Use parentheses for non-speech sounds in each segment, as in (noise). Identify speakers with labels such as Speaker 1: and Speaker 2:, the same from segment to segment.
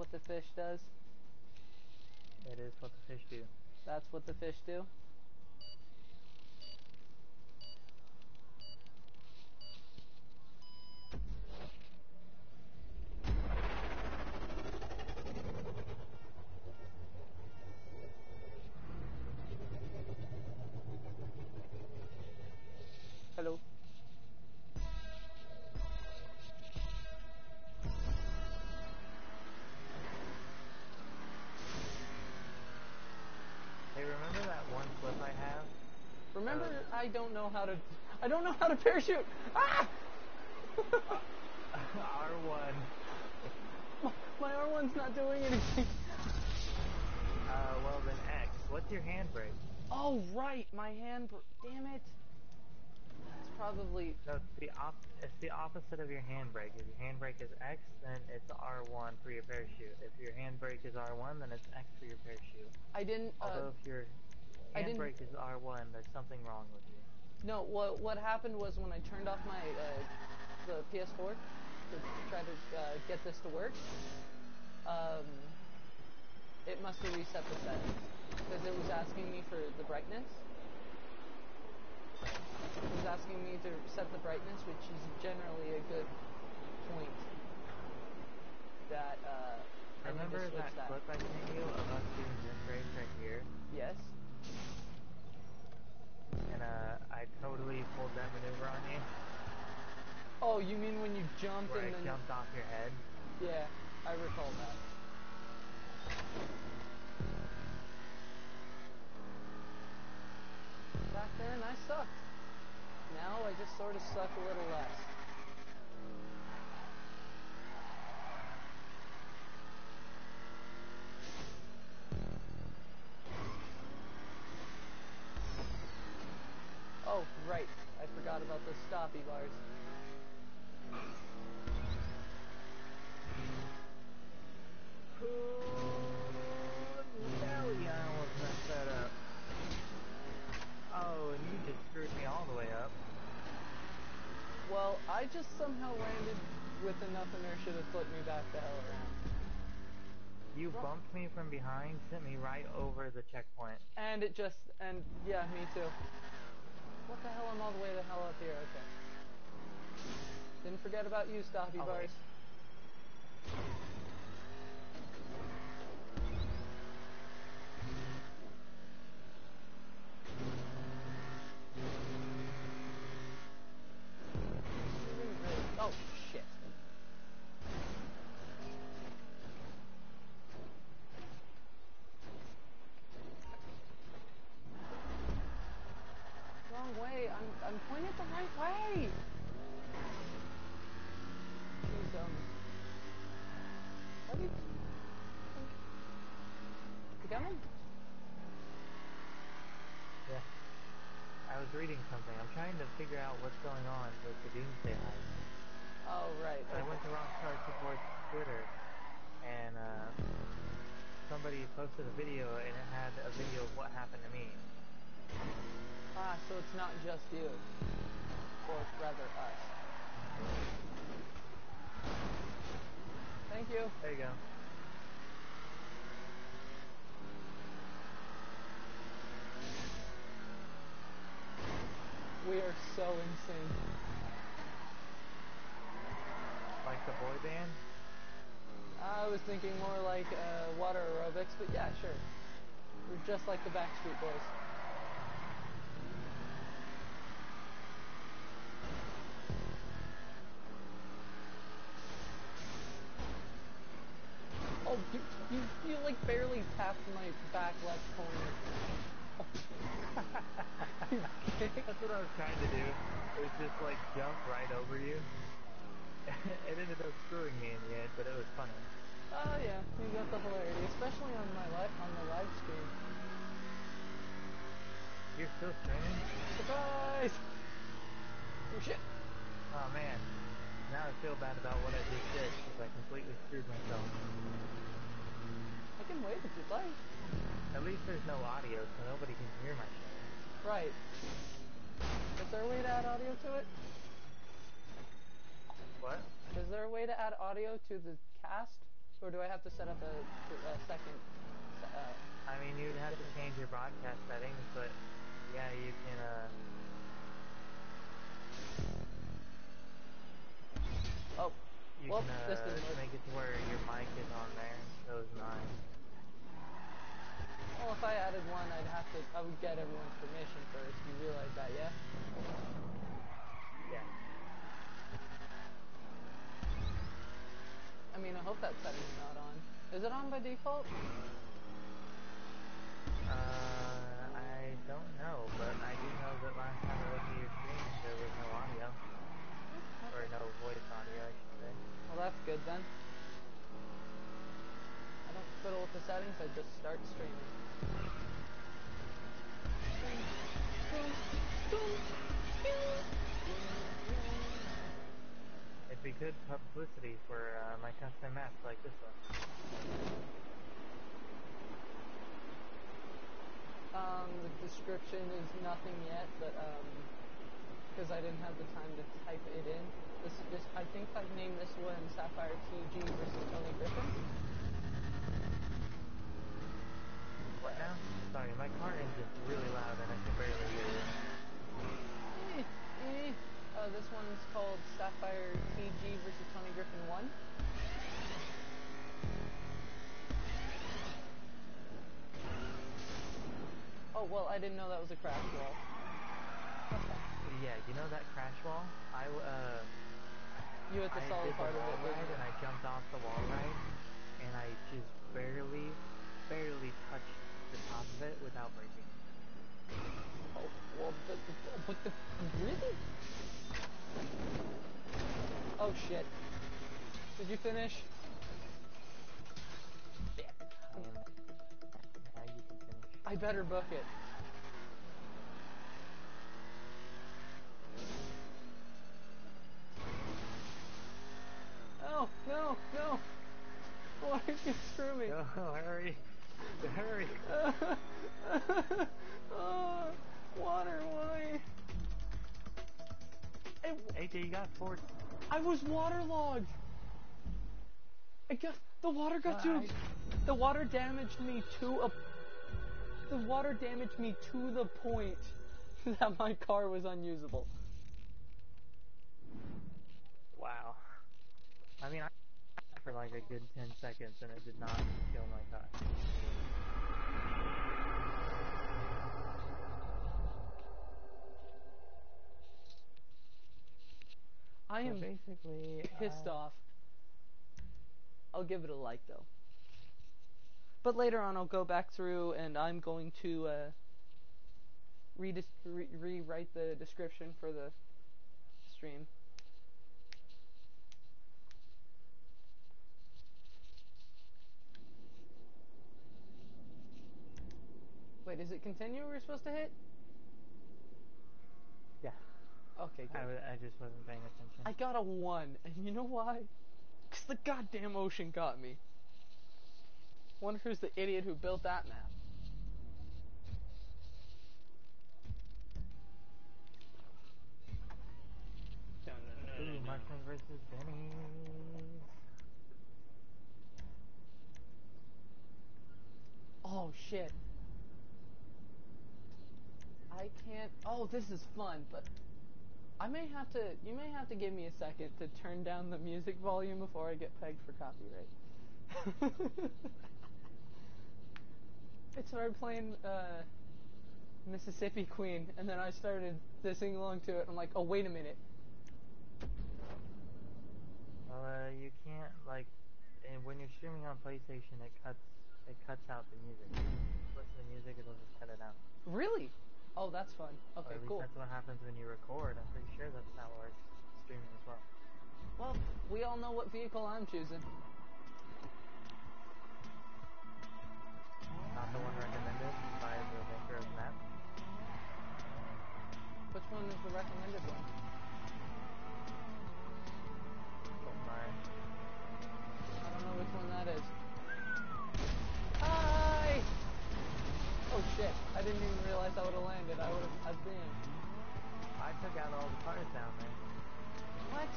Speaker 1: what the fish does?
Speaker 2: It is what the fish do.
Speaker 1: That's what the fish do?
Speaker 2: I
Speaker 1: don't know how to. I don't know how to parachute. Ah!
Speaker 2: R1.
Speaker 1: My R1's not doing anything.
Speaker 2: Uh, well then X. What's your handbrake?
Speaker 1: Oh right, my hand. br- Damn it. It's probably.
Speaker 2: No, it's the op. It's the opposite of your handbrake. If your handbrake is X, then it's R1 for your parachute. If your handbrake is R1, then it's X for your parachute.
Speaker 1: I didn't. Uh,
Speaker 2: Although if your
Speaker 1: I didn't-
Speaker 2: handbrake is R1, there's something wrong with you.
Speaker 1: No, what what happened was when I turned off my uh, the PS4 to try to uh, get this to work, um, it must have reset the settings because it was asking me for the brightness. It was asking me to set the brightness, which is generally a good point. That uh, I
Speaker 2: Remember
Speaker 1: switch
Speaker 2: that, clip I sent you of us doing this race right here?
Speaker 1: Yes.
Speaker 2: And uh, I totally pulled that maneuver on you,
Speaker 1: Oh, you mean when you jumped
Speaker 2: where
Speaker 1: and
Speaker 2: I
Speaker 1: then?
Speaker 2: jumped off your head.
Speaker 1: Yeah, I recall that. Back then, I sucked. Now, I just sort of suck a little less. Oh, right. I forgot about the stoppy bars.
Speaker 2: Hell yeah, I almost messed that up. Oh, and you just screwed me all the way up.
Speaker 1: Well, I just somehow landed with enough inertia to flip me back the hell around.
Speaker 2: You bumped me from behind, sent me right over the checkpoint.
Speaker 1: And it just, and yeah, me too. What the hell? I'm all the way the hell up here. Okay. Didn't forget about you, Stoppy Bars.
Speaker 2: wait.
Speaker 1: You didn't really- Oh, shit. Wrong way. I'm, I'm pointed the right way. Jeez, um. What are you. You coming?
Speaker 2: Yeah. I was reading something. I'm trying to figure out what's going on with the Doomsday Heist.
Speaker 1: Oh, right.
Speaker 2: I
Speaker 1: okay.
Speaker 2: went to Rockstar Support's Twitter, and uh, somebody posted a video, and it had a video of what happened to me.
Speaker 1: Ah, so it's not just you. Or rather, us. Thank you.
Speaker 2: There you go.
Speaker 1: We are so insane.
Speaker 2: Like the boy band?
Speaker 1: I was thinking more like uh, water aerobics, but yeah, sure. We're just like the Backstreet Boys. Oh, you, you, you like barely tapped my back left corner.
Speaker 2: That's what I was trying to do. It was just like jump right over you. (laughs) it ended up screwing me in the end, but it was funny.
Speaker 1: Oh yeah, you got the hilarity, especially on my live on the live stream.
Speaker 2: You're still streaming?
Speaker 1: Surprise! Oh shit!
Speaker 2: Oh man. Now I feel bad about what I just did because I completely screwed myself.
Speaker 1: I can wait if you'd like.
Speaker 2: At least there's no audio, so nobody can hear my shit.
Speaker 1: Right. Is there a way to add audio to it?
Speaker 2: What?
Speaker 1: Is there a way to add audio to the cast? Or do I have to set up a, a second? Uh,
Speaker 2: I mean, you'd have to change your broadcast settings, but yeah, you can. Uh,
Speaker 1: oh,
Speaker 2: you
Speaker 1: Well,
Speaker 2: can uh,
Speaker 1: this
Speaker 2: make it to where your mic is on there, shows mine.
Speaker 1: Well, if I added one, I'd have to. I would get everyone's permission first. You realize that, yeah?
Speaker 2: Yeah.
Speaker 1: I mean, I hope that setting's not on. Is it on by default?
Speaker 2: Uh, I don't know, but I do know that last time I looked at your screen, there was no audio, or no voice audio, I should say.
Speaker 1: Well, that's good then. Fiddle with the settings. I just start streaming.
Speaker 2: It'd be good publicity for uh, my custom maps like this one.
Speaker 1: Um, the description is nothing yet, but um, because I didn't have the time to type it in. This, this, I think I've named this one Sapphire TG versus Tony Griffin.
Speaker 2: What now? Sorry, my car engine's really loud and I can barely hear you.
Speaker 1: Eh, eh. Uh, this one's called Sapphire TG versus Tony Griffin 1. Oh, well, I didn't know that was a crash wall. Fine.
Speaker 2: Yeah, you know that crash wall? I, uh,
Speaker 1: You hit the
Speaker 2: I
Speaker 1: solid part
Speaker 2: the
Speaker 1: of it,
Speaker 2: ride and I jumped off the wall ride and I just barely, barely touched the top of it without breaking.
Speaker 1: Oh, well, but, but the, really? Oh shit. Did you finish? Damn.
Speaker 2: And now you can finish.
Speaker 1: I better book it. Oh, no, no. (laughs) Why did you screw me?
Speaker 2: Go, hurry, hurry. (laughs)
Speaker 1: oh, water, why? It,
Speaker 2: AJ, you got four.
Speaker 1: I was waterlogged. I got the water got too.
Speaker 2: Alright.
Speaker 1: The water damaged me to a. The water damaged me to the point (laughs) that my car was unusable.
Speaker 2: Wow. I mean, I for like a good 10 seconds and it did not kill my car.
Speaker 1: I
Speaker 2: So
Speaker 1: am
Speaker 2: basically
Speaker 1: pissed
Speaker 2: uh,
Speaker 1: off. I'll give it a like though. But later on, I'll go back through and I'm going to uh, redis- re- rewrite the description for the stream. Wait, is it continue we're supposed to hit?
Speaker 2: Yeah,
Speaker 1: Okay, good.
Speaker 2: I, w- I just wasn't paying attention.
Speaker 1: I got a one, and you know why? Because the goddamn ocean got me. Wonder who's the idiot who built that map.
Speaker 2: Ooh, versus.
Speaker 1: Oh shit. I can't. Oh, this is fun, but I may have to. You may have to give me a second to turn down the music volume before I get pegged for copyright. (laughs) I started playing uh, Mississippi Queen, and then I started to sing along to it. I'm like, oh wait a minute.
Speaker 2: Well, uh, you can't like, and when you're streaming on PlayStation, it cuts it cuts out the music. Listen to the music, it'll just cut it out.
Speaker 1: Really? Oh, that's fun. Okay,
Speaker 2: at least
Speaker 1: cool.
Speaker 2: that's what happens when you record. I'm pretty sure that's how it works streaming as well.
Speaker 1: Well, we all know what vehicle I'm choosing.
Speaker 2: Not the one recommended by the maker of the map.
Speaker 1: Which one is the recommended one?
Speaker 2: But my
Speaker 1: I don't know which one that is. Oh shit, I didn't even realize I would have landed. I would have, I've been.
Speaker 2: I took out all the cars down there.
Speaker 1: What?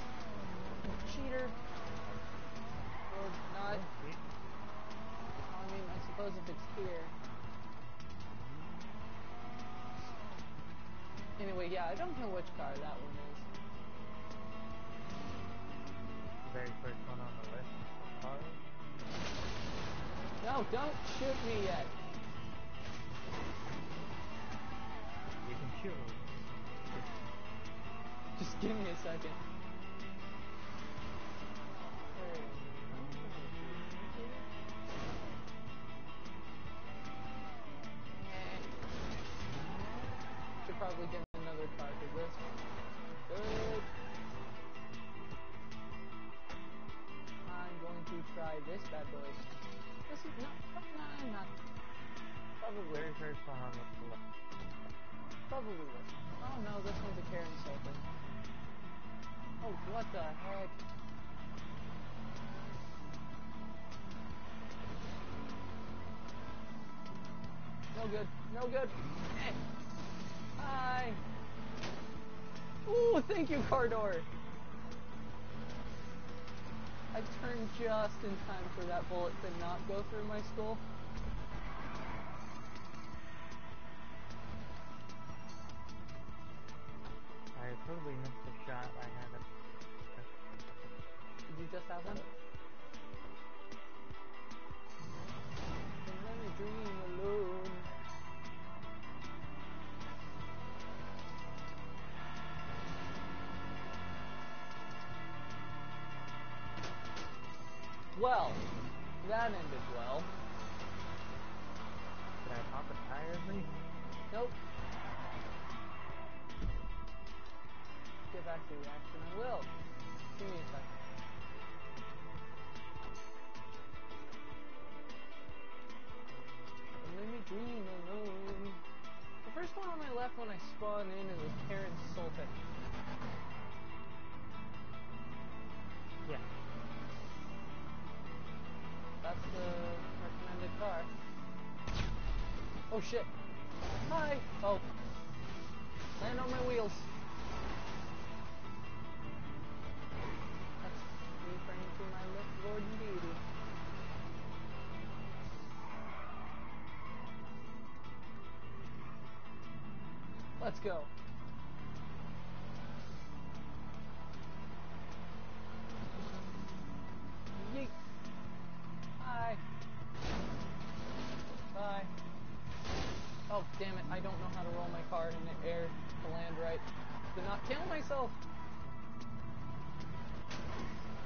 Speaker 1: Cheater. Or not.
Speaker 2: Oh, shit.
Speaker 1: here. Anyway, yeah, I don't know which car that one is.
Speaker 2: Very first one on the list. Follow.
Speaker 1: No, don't shoot me yet.
Speaker 2: Me. (laughs)
Speaker 1: Just give me a second. Should probably get another car for this one. Good. I'm going to try this bad boy. This is not, no, not. Probably.
Speaker 2: Very first one on the left.
Speaker 1: Probably this. Oh no, this one's a Karin Sultan. Oh, what the heck? No good. No good. Eh. Hi. Ooh, thank you, car. I turned just in time for that bullet to not go through my skull. Shit. Hi. Oh. Land on my wheels. That's referring to my left Gordon Beatty. Let's go. Don't know how to roll my car in the air to land right. To not kill myself.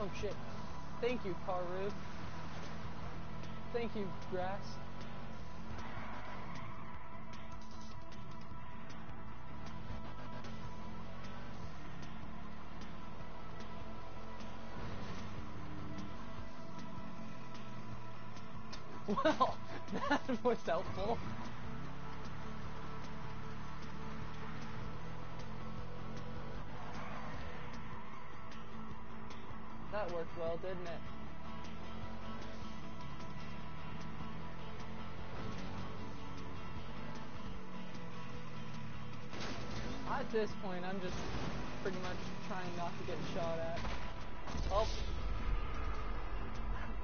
Speaker 1: Oh, shit. Thank you, car roof. Thank you, grass. Well, (laughs) that was helpful. Well, didn't it? At this point, I'm just pretty much trying not to get shot at. Oh.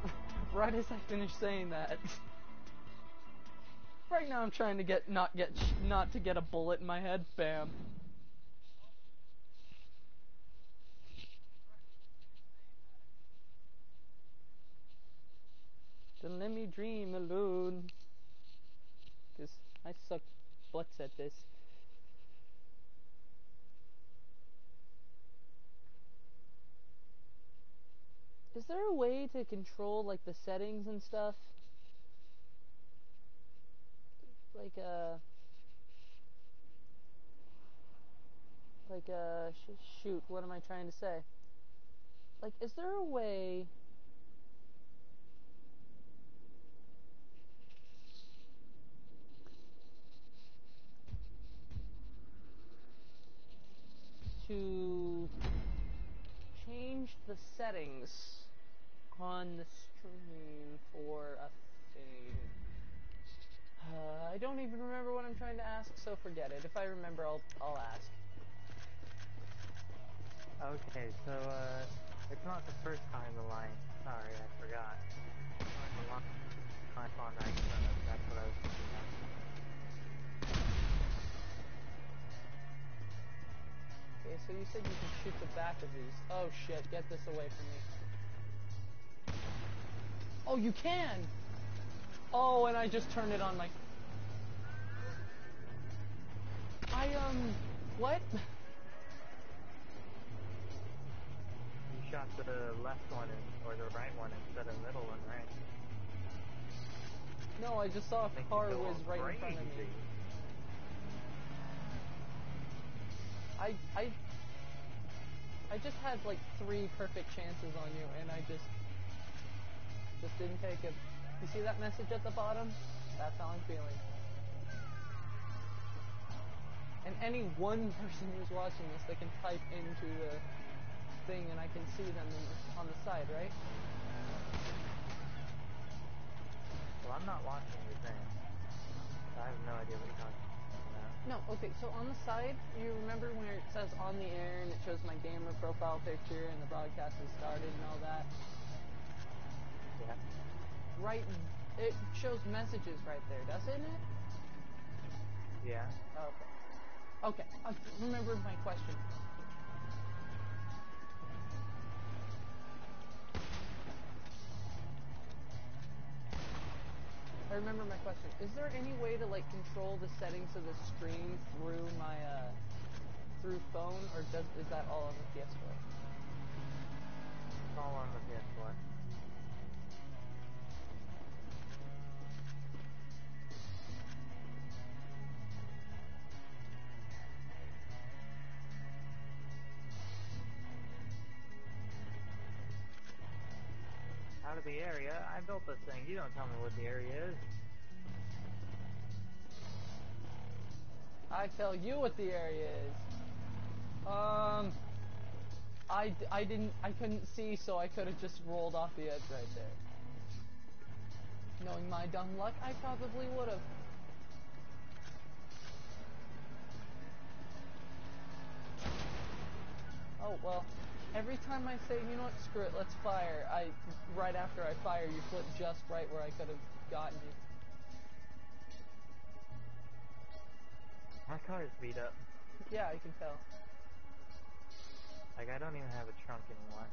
Speaker 1: (laughs) right as I finish saying that. right now I'm trying to get not get not to get a bullet in my head. Bam. Then let me dream alone. Cause I suck butts at this. Is there a way to control like the settings and stuff? Like uh like uh sh- shoot, what am I trying to say? Like is there a way to change the settings on the stream for a thing. Uh, I don't even remember what I'm trying to ask, so forget it. If I remember, I'll I'll ask.
Speaker 2: Okay, so uh, it's not the first time the line. Sorry, I forgot. The line on right in front of. That's what I
Speaker 1: you said you could shoot the back of these. Oh shit, get this away from me. Oh, you can! Oh, and I just turned it on my... I, um, what? (laughs)
Speaker 2: You shot the left one in, or the right one instead of the middle one, right?
Speaker 1: No, I just saw a car whiz right in front of me. I, I, I just had like three perfect chances on you, and I just, just didn't take it. You see that message at the bottom? That's how I'm feeling. And any one (laughs) person who's watching this, they can type into the thing, and I can see them in, on the side, right?
Speaker 2: Well, I'm not watching the thing. I have no idea what you're talking about.
Speaker 1: No, okay, so on the side, you remember where it says on the air and it shows my gamer profile picture and the broadcast has started and all that?
Speaker 2: Yeah.
Speaker 1: Right, it shows messages right there, doesn't it?
Speaker 2: Yeah.
Speaker 1: Oh, okay. Okay, I remembered my question. I remember my question. Is there any way to like control the settings of the screen through my uh through phone or does is that all on the PS4?
Speaker 2: It's all on the PS4. Of the area. I built this thing. You don't tell me what the area is.
Speaker 1: I tell you what the area is. Um, I, I didn't I couldn't see, so I could have just rolled off the edge right there. Knowing my dumb luck, I probably would have. Oh well. Every time I say, you know what, screw it, let's fire. I right after I fire, you flip just right where I could have gotten you.
Speaker 2: My car is beat up.
Speaker 1: Yeah, I can tell.
Speaker 2: Like, I don't even have a trunk anymore.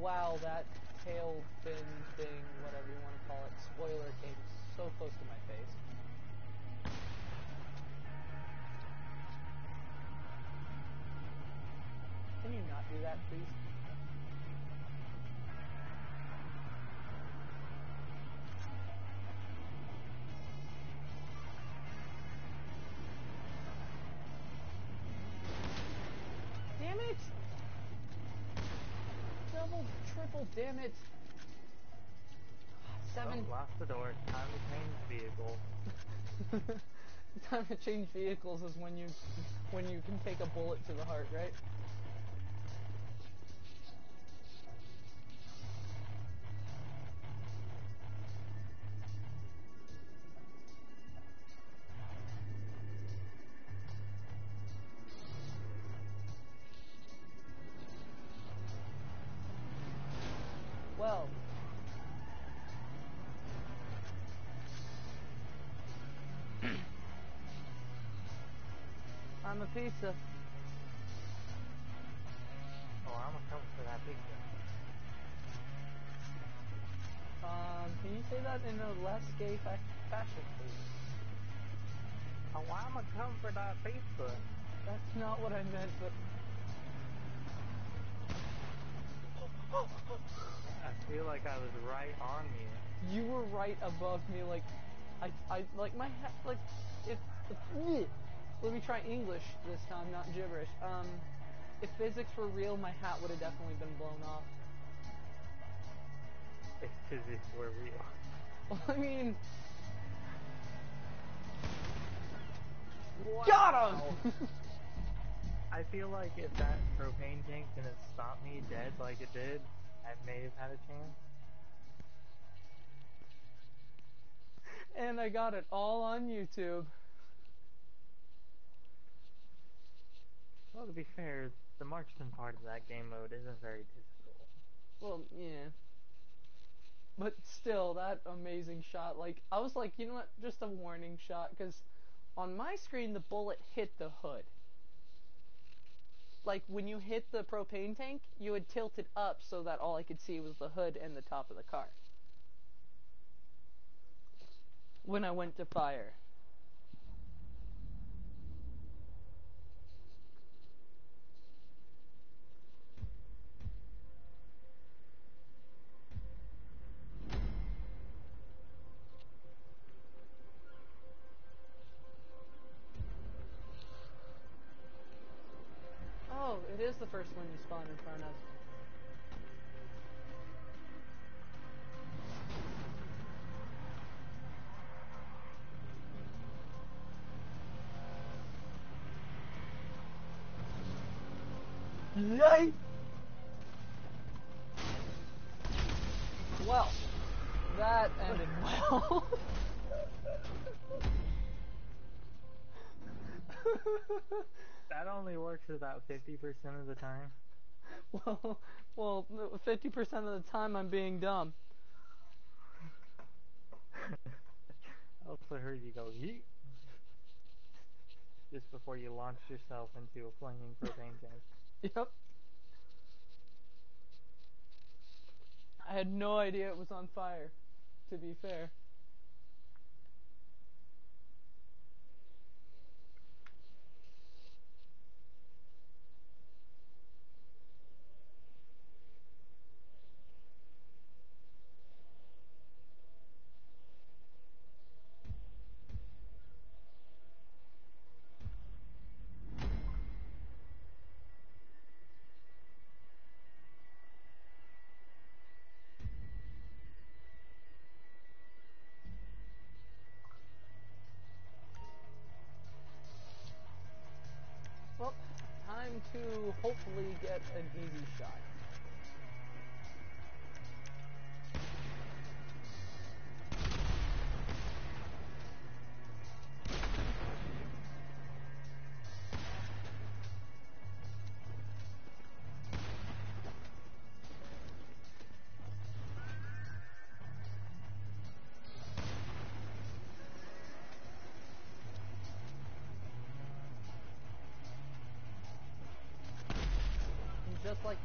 Speaker 1: Wow, that tail fin thing, whatever you want to call it, spoiler came so close to my face. Can you not do that, please? Damn it! Seven.
Speaker 2: Oh, lost the door. Time to change vehicle. (laughs)
Speaker 1: Time to change vehicles is when you when you can take a bullet to the heart, right? Pizza.
Speaker 2: Oh, I'm gonna come for that pizza.
Speaker 1: Um, can you say that in a less gay fa- fashion, please?
Speaker 2: Oh, I'm gonna come for that pizza.
Speaker 1: That's not what I meant, but (laughs)
Speaker 2: I feel like I was right on you.
Speaker 1: you were right above me. Like, I, I like my hat. Like, if, if let me try English this time, not gibberish. Um, if physics were real, my hat would have definitely been blown off.
Speaker 2: If physics were real.
Speaker 1: Well, (laughs) I mean,
Speaker 2: Wow.
Speaker 1: got him. (laughs)
Speaker 2: I feel like if that propane tank didn't stop me dead like it did, I may have had a chance.
Speaker 1: and I got it all on YouTube.
Speaker 2: Well, to be fair, the marksman part of that game mode isn't very difficult.
Speaker 1: Well, yeah. But still, that amazing shot. Like, I was like, you know what? Just a warning shot, because on my screen, the bullet hit the hood. Like, when you hit the propane tank, you would tilt it up so that all I could see was the hood and the top of the car. When I went to fire. Oh, it is the first one you spawn in front of. Yay! Well, that ended (laughs) well. (laughs)
Speaker 2: That only works about 50% of the time. (laughs)
Speaker 1: well, well, 50% of the time I'm being dumb. (laughs)
Speaker 2: I also heard you go yeet (laughs) just before you launched yourself into a flaming propane tank.
Speaker 1: Yep. I had no idea it was on fire, to be fair. To hopefully get an easy shot.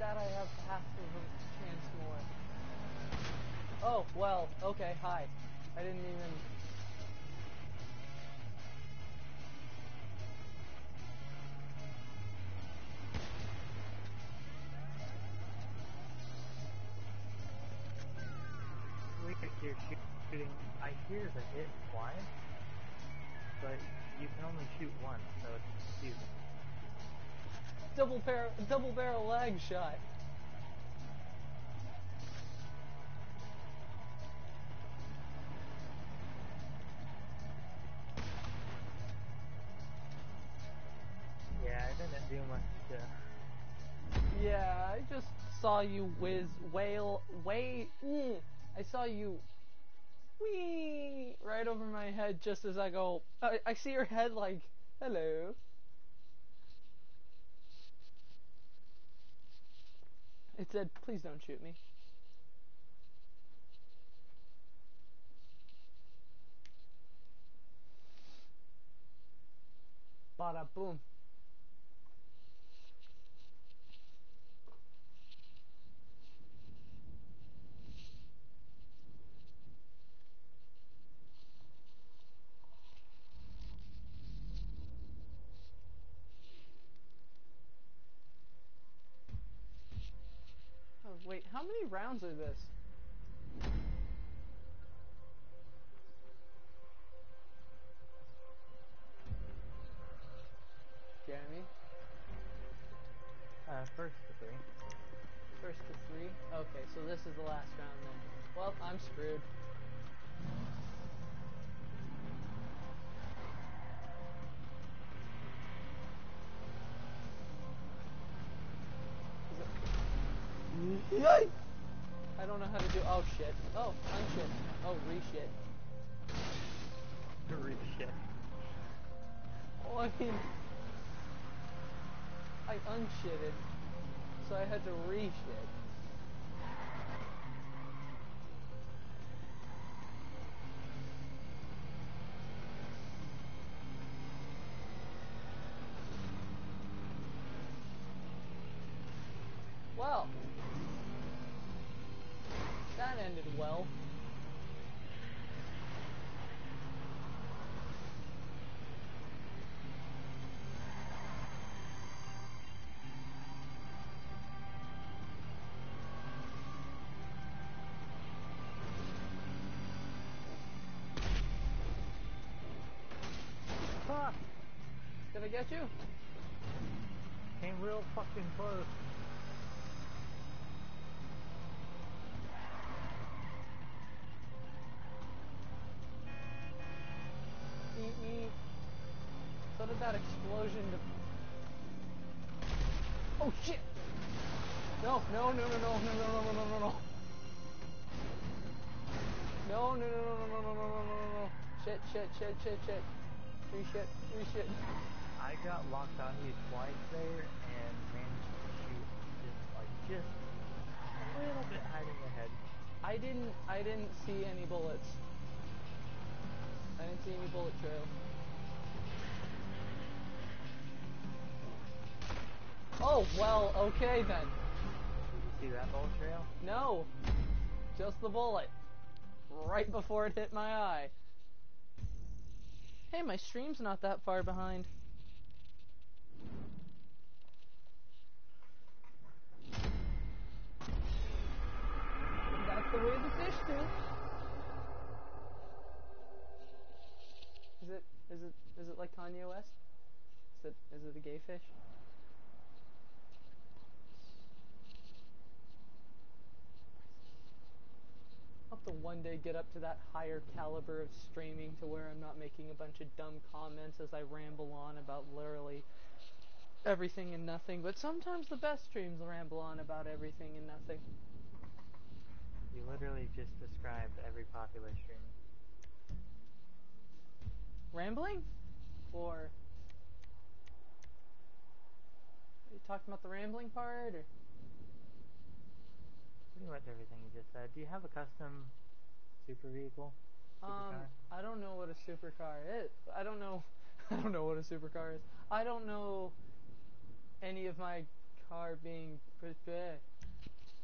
Speaker 1: That, I have half of chance more. Oh, well, okay, hi. I didn't even...
Speaker 2: Look at you're shooting. I hear the hit twice, but you can only shoot once, so it's confusing.
Speaker 1: Double barrel, double barrel lag shot.
Speaker 2: Yeah, I didn't do much to.
Speaker 1: Yeah, I just saw you whiz, whale, way, mm, I saw you, wee, right over my head just as I go, I, I see your head like, hello. It said, please don't shoot me. Bada boom. Oh, wait, how many rounds are this? Jeremy?
Speaker 2: Uh, first to three.
Speaker 1: First to three? Okay, so this is the last round then. Well, I'm screwed. Is Yikes! I don't know how to do. Oh shit. Oh, unshit. Oh, reshit.
Speaker 2: Three shit.
Speaker 1: Oh, I mean, I unshitted, so I had to reshit. I get you?
Speaker 2: Came real fucking close.
Speaker 1: Eat me. So did that explosion to... Oh shit! No, no, no, no, no, no, no, no, no, no, no, no. No, no, no, no, no, no, no, no, no, no, no. Shit, shit, shit, shit, shit. Free shit, free shit.
Speaker 2: I got locked on you twice there and managed to shoot just like just a little bit hiding ahead.
Speaker 1: I didn't, I didn't see any bullets. I didn't see any bullet trail. Oh, well, okay then.
Speaker 2: Did you see that bullet trail?
Speaker 1: No, just the bullet. Right before it hit my eye. Hey, my stream's not that far behind. The fish do. Is it is it is it like Kanye West? Is it is it a gay fish? I'll have to one day get up to that higher caliber of streaming to where I'm not making a bunch of dumb comments as I ramble on about literally everything and nothing. But sometimes the best streams ramble on about everything and nothing.
Speaker 2: You literally just described every popular stream.
Speaker 1: Rambling? Or are you talking about the rambling part or
Speaker 2: Pretty much everything you just said. Do you have a custom super vehicle?
Speaker 1: um? I don't know what a supercar is. I don't know (laughs) I don't know what a supercar is. I don't know any of my car being.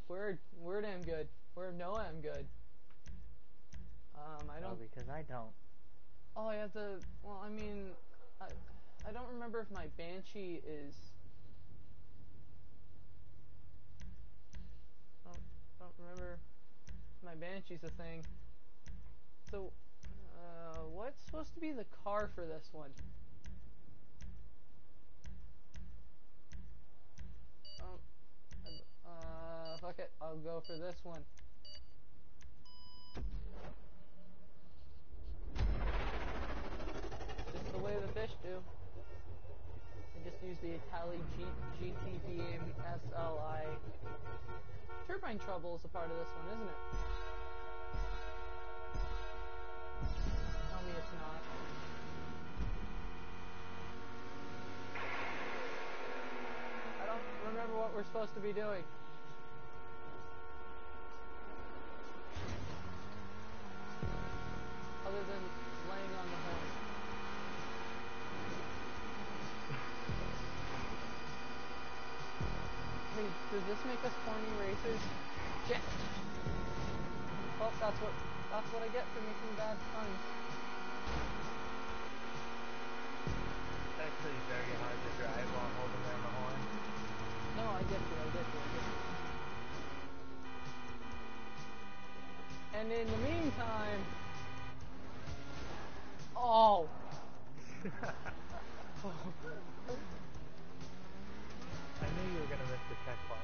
Speaker 1: We're we're damn good. We're no I'm good. Um I don't Oh,
Speaker 2: because I don't.
Speaker 1: Oh, I have to. Well, I mean, I, I don't remember if my banshee is. I don't, don't remember my banshee's a thing. So, uh, what's supposed to be the car for this one? Oh, uh, fuck it. I'll go for this one. Just the way the fish do. I just use the Itali G GTBM SLI. Turbine trouble is a part of this one, isn't it? Tell me it's not. I don't remember what we're supposed to be doing. Other than does this make us horny racers? Shit! Well, that's what that's what I get for making bad puns.
Speaker 2: It's actually very hard to drive while holding down the horn.
Speaker 1: No, I get you, I get you, I get you. And in the meantime, oh, (laughs) (laughs)
Speaker 2: the checkpoint.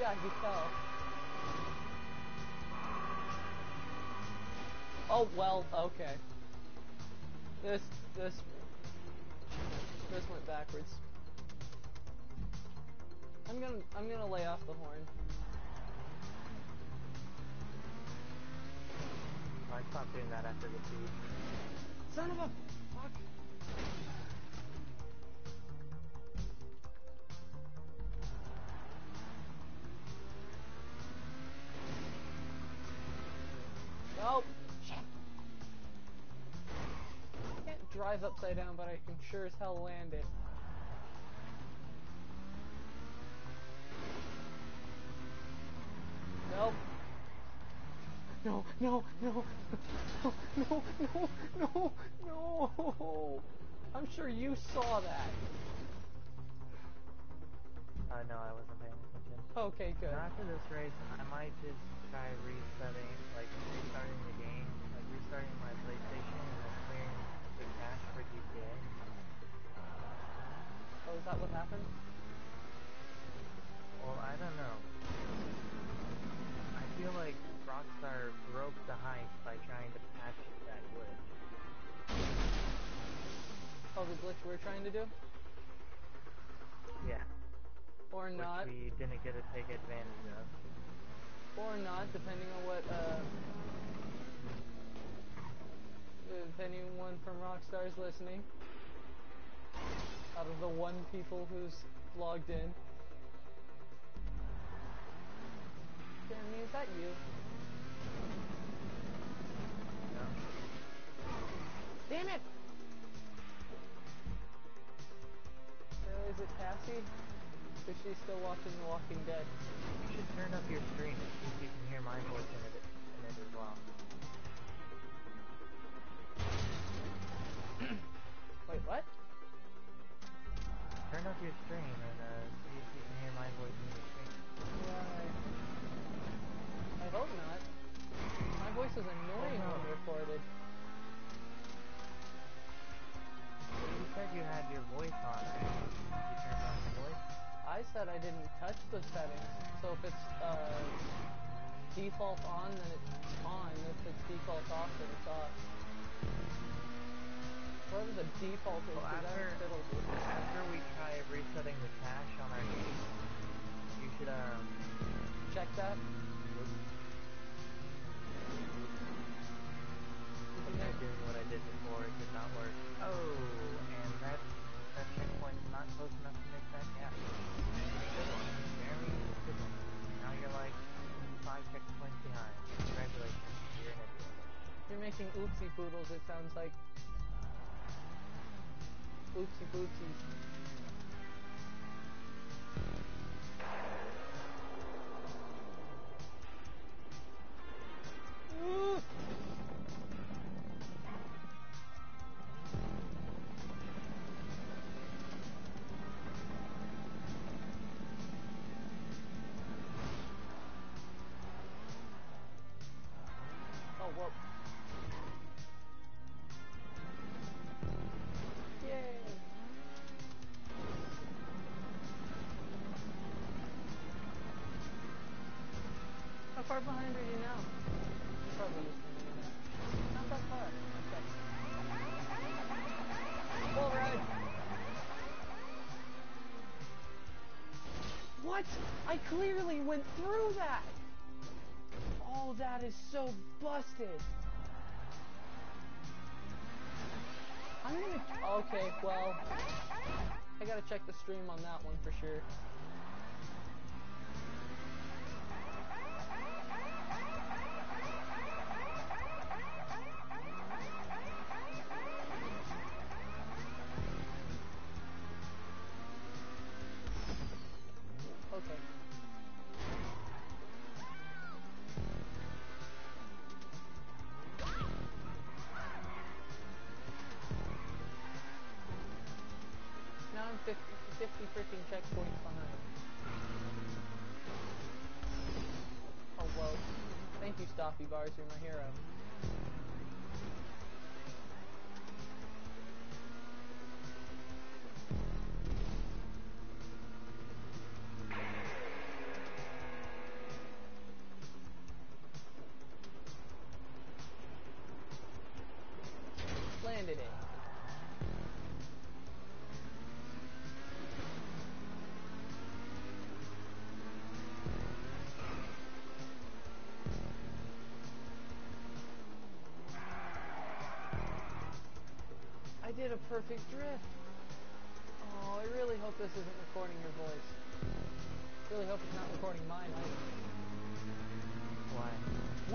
Speaker 1: yeah, he fell. Oh well, okay. This this this went backwards. I'm gonna I'm gonna lay off the horn.
Speaker 2: I stopped doing that after the speed.
Speaker 1: Son of a Nope. Shit. Can't drive upside down, but I can sure as hell land it. Nope. No, no, no, no, (laughs) no, no, no, no. I'm sure you saw that.
Speaker 2: Uh, no, I wasn't paying attention.
Speaker 1: Okay, good.
Speaker 2: After this race, I might just try resetting, like restarting the game, like restarting my PlayStation and then clearing the cache for GTA.
Speaker 1: Oh, is that what happened?
Speaker 2: Well, I don't know. I feel like Rockstar broke the hype by trying to patch that glitch.
Speaker 1: Oh, the glitch we're trying to do?
Speaker 2: Yeah.
Speaker 1: Or
Speaker 2: Which
Speaker 1: not.
Speaker 2: we didn't get to take advantage of.
Speaker 1: Or not, depending on what, uh... If anyone from Rockstar is listening. Out of the one people who's logged in. Jeremy, is that you?
Speaker 2: No?
Speaker 1: Damn it! Uh, is it Cassie? Is she still watching The Walking Dead?
Speaker 2: You should turn up your stream and see if you can hear my voice in it, in it as well. (clears throat)
Speaker 1: Wait, what?
Speaker 2: Turn up your stream and uh, see if you can hear my voice in your stream.
Speaker 1: Why? I hope not. My voice is annoying
Speaker 2: Oh, no.
Speaker 1: when recorded.
Speaker 2: You said you had your voice on, right?
Speaker 1: I said I didn't touch the settings, so if it's uh, default on, then it's on. If it's default off, then it's off. Whatever the default is,
Speaker 2: Well, after,
Speaker 1: haven't fiddled with it.
Speaker 2: after we try resetting the cache on our game, you should, um,
Speaker 1: Check that.
Speaker 2: oops, I think I'm doing what I did before, it did not work. Oh,
Speaker 1: making oopsie poodles, it sounds like. Oopsie boopsies. Ooh. Far behind are you now? Probably. Not that far. Okay. Full. What? I clearly went through that! Oh, that is so busted! I'm gonna. Okay, well. I gotta check the stream on that one for sure. Perfect drift. Oh, I really hope this isn't recording your voice. Really hope it's not recording mine either.
Speaker 2: Why?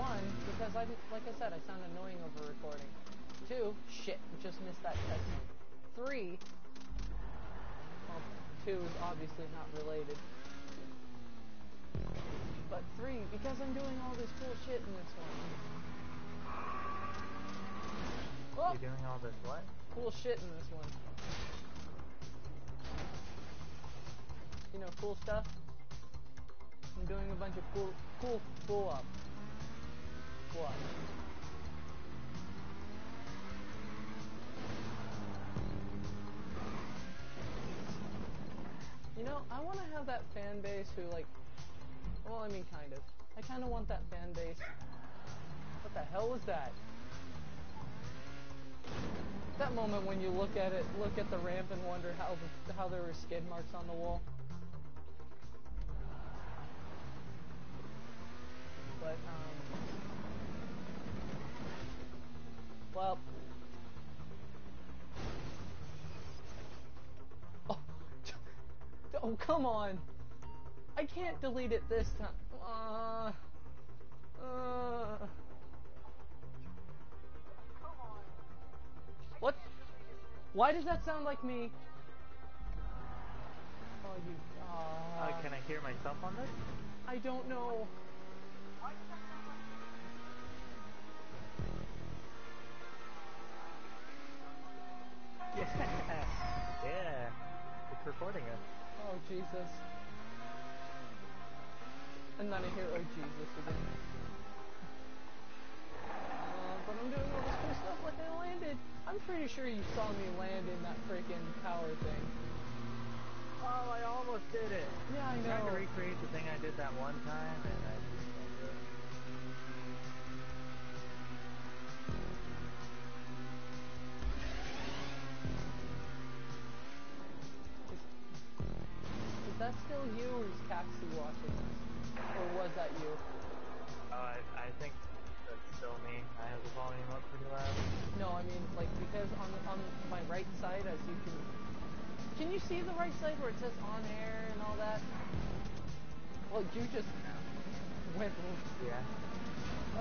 Speaker 1: One, because I, like I said, I sound annoying over recording. Two, shit, just missed that checkpoint. Three, well, two is obviously not related. but three because I'm doing all this cool shit in this one. Oh,
Speaker 2: You're doing all this what?
Speaker 1: Cool shit in this one. You know, cool stuff. I'm doing a bunch of cool, cool, cool up. Cool. You know, I want to have that fan base who like, well, I mean, kind of. I kind of want that fan base. What the hell was that? That moment when you look at it, look at the ramp and wonder how how there were skid marks on the wall. But um, well, oh, (laughs) oh come on! I can't delete it this time. Why does that sound like me? Oh, you.
Speaker 2: Uh,
Speaker 1: Uh,
Speaker 2: can I hear myself on this?
Speaker 1: I don't know. (laughs)
Speaker 2: Yeah. yeah. It's recording us.
Speaker 1: Oh, Jesus. And then I hear, oh, Jesus again. Uh, but I'm doing all this cool stuff like I landed. I'm pretty sure you saw me land in that freaking tower thing.
Speaker 2: Oh, I almost did it.
Speaker 1: Yeah, I
Speaker 2: I'm trying to recreate the thing I did that one time, and I just can't do it.
Speaker 1: Is that still you or is Cassie watching? Or was that you?
Speaker 2: Oh, I, I think still me. I have the volume up pretty loud.
Speaker 1: No, I mean, like, because on, on my right side, as you can... Can you see the right side where it says on air and all that? Well, you just went...
Speaker 2: Yeah.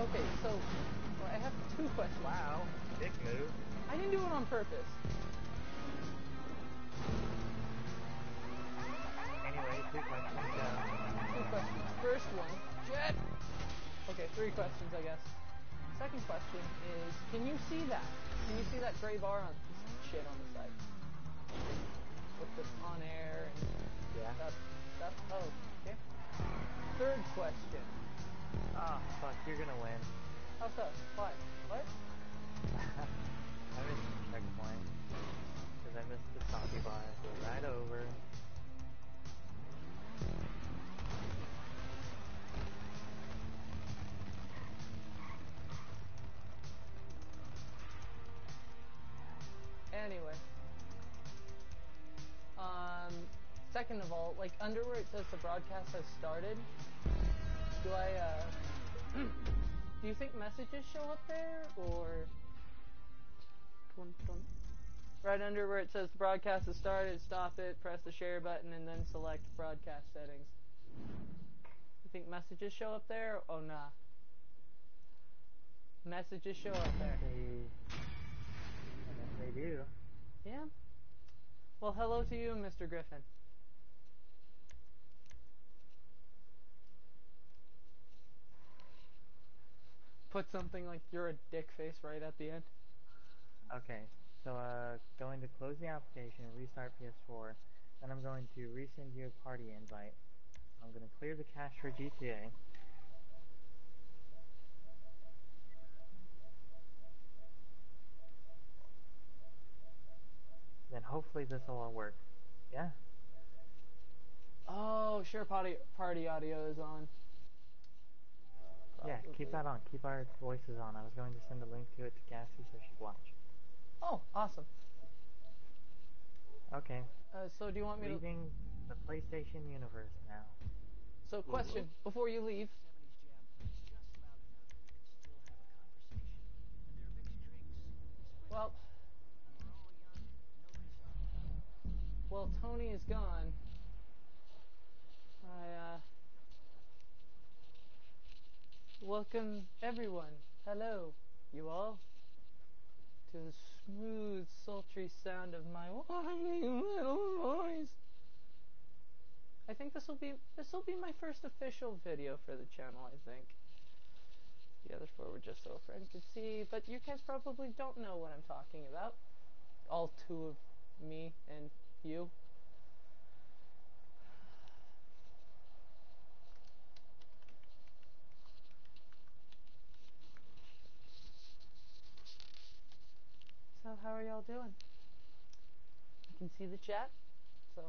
Speaker 1: Okay, so, well, I have two questions.
Speaker 2: Wow. Dick move.
Speaker 1: I didn't do it on purpose.
Speaker 2: Anyway, two questions. Uh,
Speaker 1: Two questions. First one, Jet! Okay, three questions, I guess. Second question is, can you see that? Can you see that gray bar on shit on the side? With the on air and
Speaker 2: yeah.
Speaker 1: that stuff? Oh, okay. Third question.
Speaker 2: Oh, fuck, you're gonna win.
Speaker 1: How so? Why? What? (laughs)
Speaker 2: I missed the checkpoint. Because I missed the stoppy bar. Flew right over.
Speaker 1: Second of all, like under where it says the broadcast has started, do I, uh, (clears throat) do you think messages show up there, or? Right under where it says the broadcast has started, stop it, press the share button, and then select broadcast settings. You think messages show up there? Oh nah. Messages show up there.
Speaker 2: They, they do.
Speaker 1: Yeah. Well, hello to you, Mr. Griffin. Put something like you're a dick face right at the end.
Speaker 2: Okay, so uh, going to close the application, restart PS4, then I'm going to resend you a party invite. I'm going to clear the cache for GTA. Then hopefully this will all work. Yeah?
Speaker 1: Oh, sure, party party audio is on.
Speaker 2: Yeah, keep that on. Keep our voices on. I was going to send a link to it to Cassie so she'd watch.
Speaker 1: Oh, awesome.
Speaker 2: Okay,
Speaker 1: Uh, so do you want me to?
Speaker 2: leaving the PlayStation universe now.
Speaker 1: So, question before you leave. Well, well, Tony is gone. I uh, welcome everyone. Hello, you all, to the smooth, sultry sound of my whiny little voice. I think this will be this will be my first official video for the channel. I think. The other four were just so a friend could see, but you guys probably don't know what I'm talking about. All two of me and you. So how are y'all doing? You can see the chat, so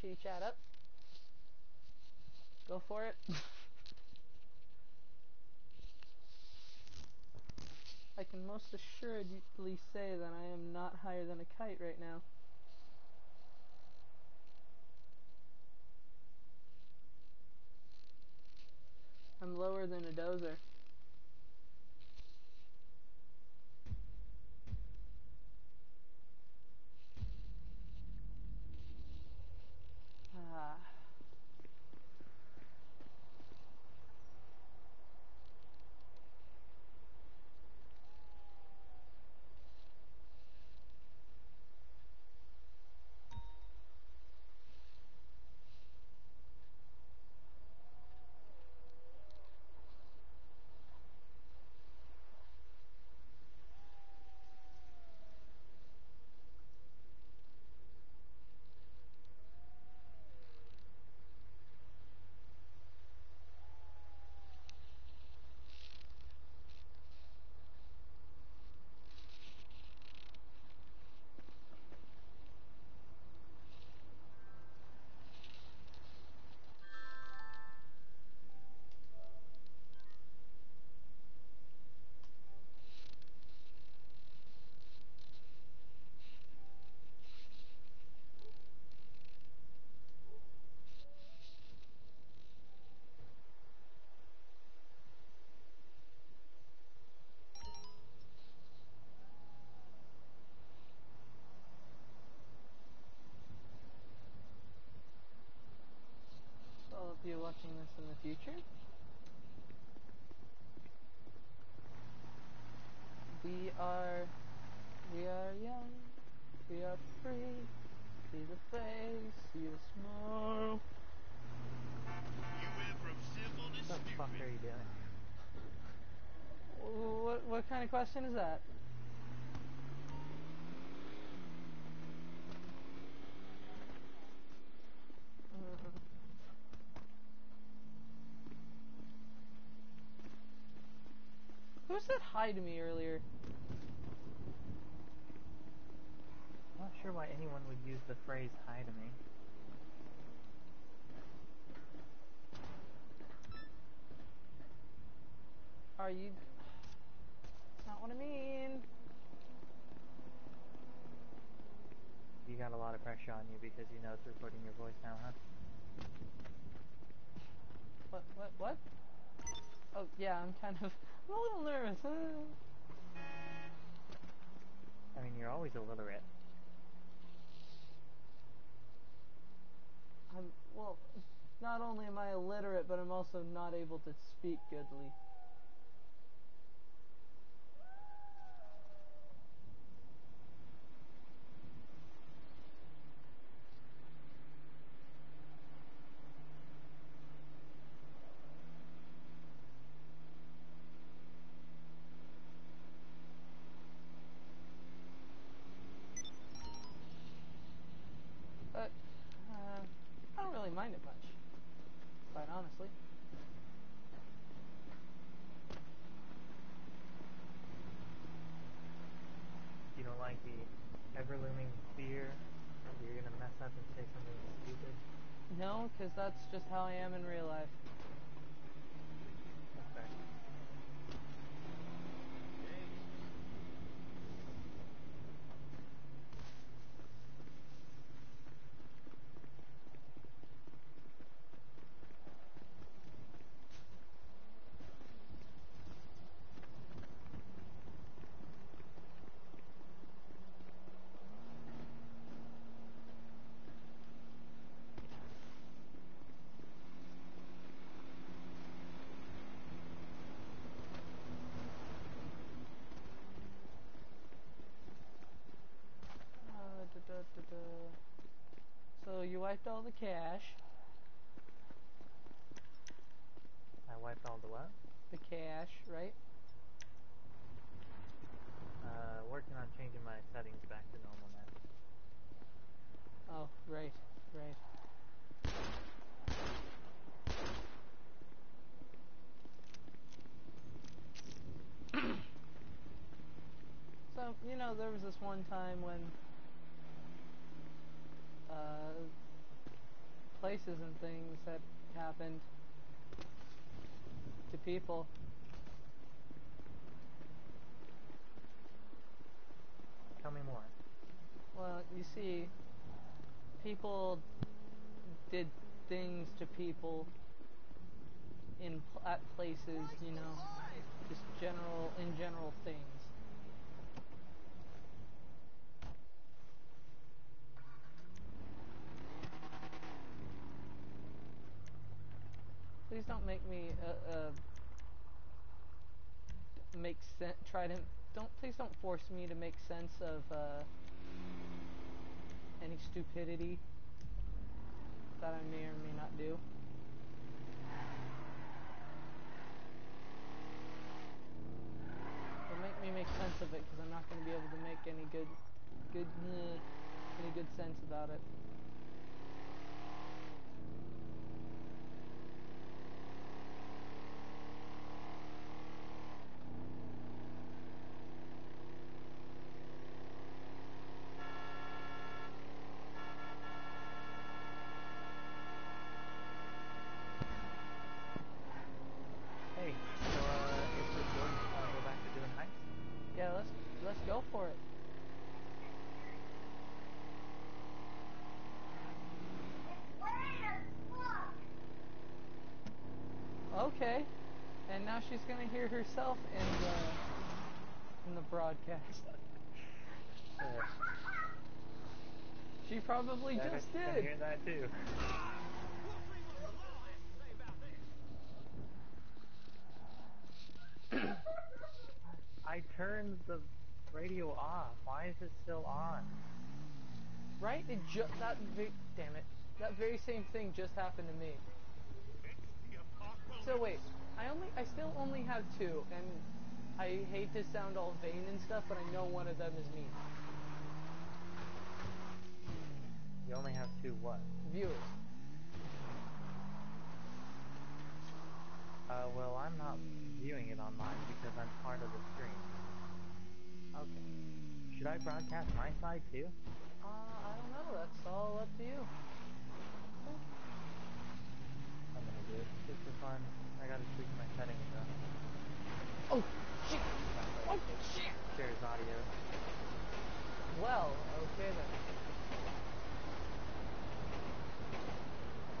Speaker 1: chitty chat up. Go for it. (laughs) I can most assuredly say that I am not higher than a kite right now. I'm lower than a dozer. Ah. All of you watching this in the future. We are, we are young, we are free. See the face, see the smile.
Speaker 3: You went from simple to
Speaker 2: What the fuck are you doing?
Speaker 1: What, what kind of question is that? Uh, Who said hi to me earlier?
Speaker 2: I'm not sure why anyone would use the phrase hi to me.
Speaker 1: Are you? That's (sighs) not what I mean.
Speaker 2: You got a lot of pressure on you because you know it's recording your voice now, huh?
Speaker 1: What? What? What? Oh yeah, I'm kind of. I'm a little nervous. Uh,
Speaker 2: I mean, you're always illiterate.
Speaker 1: I'm well. Not only am I illiterate, but I'm also not able to speak goodly. But uh, I don't really mind it much, quite honestly.
Speaker 2: You don't like the ever-looming fear that you're gonna mess up and say something stupid.
Speaker 1: No, because that's just how I am in real life.
Speaker 2: That's fair.
Speaker 1: Uh, da, da, da, da. So So you wiped all the cache,
Speaker 2: I wiped all the what?
Speaker 1: the cash, right?
Speaker 2: Uh, working on changing my settings back to normal now.
Speaker 1: Oh, right, right. (coughs) so, you know, there was this one time when uh, places and things that happened to people.
Speaker 2: Tell me more.
Speaker 1: Well, you see, people did things to people in pl- at places, you know, just general in general things. Please don't make me uh, uh, make sense. Try to don't please don't force me to make sense of uh, any stupidity that I may or may not do. But make me make sense of it because I'm not going to be able to make any good, good, any good sense about it.
Speaker 2: Hey, so uh, if this works, I'll go back to doing heists.
Speaker 1: Yeah, let's let's go for it. Okay, and now she's gonna hear herself in the in the broadcast. She probably
Speaker 2: yeah,
Speaker 1: just
Speaker 2: I
Speaker 1: did.
Speaker 2: hear that too. (coughs) I turned the radio off. Why is it still on?
Speaker 1: Right? It just that damn it. That very same thing just happened to me. So wait, I only I still only have two and I hate to sound all vain and stuff, but I know one of them is me.
Speaker 2: You only have two what?
Speaker 1: Viewers.
Speaker 2: Uh, well, I'm not viewing it online because I'm part of the stream.
Speaker 1: Okay.
Speaker 2: Should I broadcast my side too?
Speaker 1: Uh, I don't know. That's all up to you.
Speaker 2: I'm gonna do it just for fun. I gotta tweak my settings though.
Speaker 1: Oh shit! Oh shit!
Speaker 2: Shares audio.
Speaker 1: Well, okay then.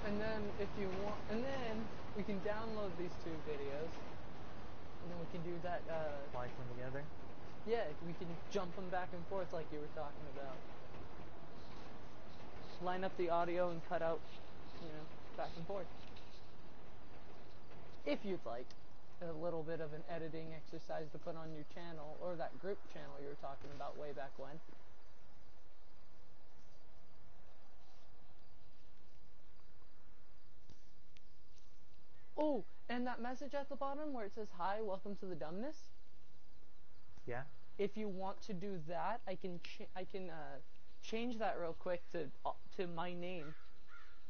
Speaker 1: And then if you want, and then we can download these two videos, and then we can do that. Uh,
Speaker 2: Splice them together.
Speaker 1: yeah, we can jump them back and forth like you were talking about. Line up the audio and cut out, you know, back and forth. If you'd like a little bit of an editing exercise to put on your channel or that group channel you were talking about way back when. Oh, and that message at the bottom where it says hi, welcome to the dumbness.
Speaker 2: Yeah.
Speaker 1: If you want to do that, I can ch- I can uh, change that real quick to uh, to my name,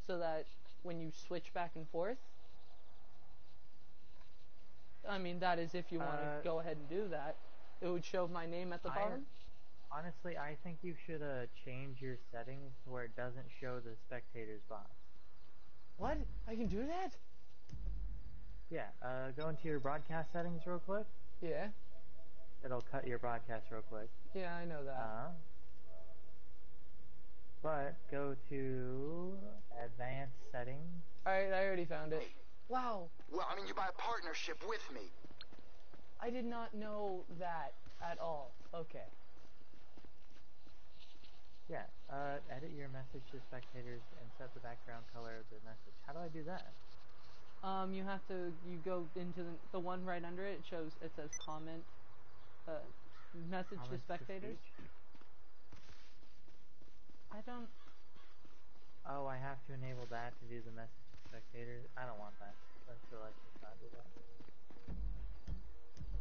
Speaker 1: so that when you switch back and forth, I mean that is if you want to
Speaker 2: Uh,
Speaker 1: go ahead and do that, it would show my name at the
Speaker 2: I-
Speaker 1: bottom.
Speaker 2: Honestly, I think you should uh, change your settings where it doesn't show the spectators box.
Speaker 1: What? I can do that?
Speaker 2: Yeah, uh, go into your broadcast settings real quick.
Speaker 1: Yeah.
Speaker 2: It'll cut your broadcast real quick.
Speaker 1: Yeah, I know that.
Speaker 2: Uh, but go to advanced settings.
Speaker 1: All right, I already found it. Wow,
Speaker 4: Well, I mean, you buy a partnership with me.
Speaker 1: I did not know that at all. Okay.
Speaker 2: Yeah, uh, edit your message to spectators and set the background color of the message. How do I do that?
Speaker 1: Um, you have to you go into the, the one right under it. It shows it says comment, uh, message to spectators.
Speaker 2: speech?
Speaker 1: I don't.
Speaker 2: Oh, I have to enable that to do the message to spectators. I don't want that. Let's so let's just not do that.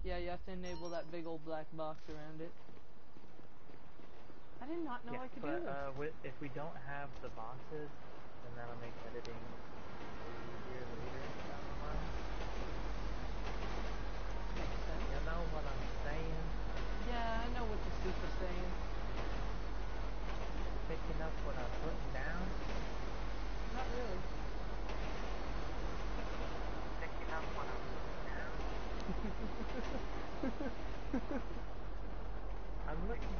Speaker 1: Yeah, you have to enable that big old black box around it. I did not know
Speaker 2: yeah,
Speaker 1: I could
Speaker 2: but,
Speaker 1: do this.
Speaker 2: Uh, with, if we don't have the boxes, then that'll make editing easier later down the line.
Speaker 1: Makes sense.
Speaker 2: You know what I'm saying?
Speaker 1: Yeah, I know what the soup is saying.
Speaker 2: Picking up what I'm putting down?
Speaker 1: Not really.
Speaker 2: Picking up what I'm putting down? (laughs) I'm looking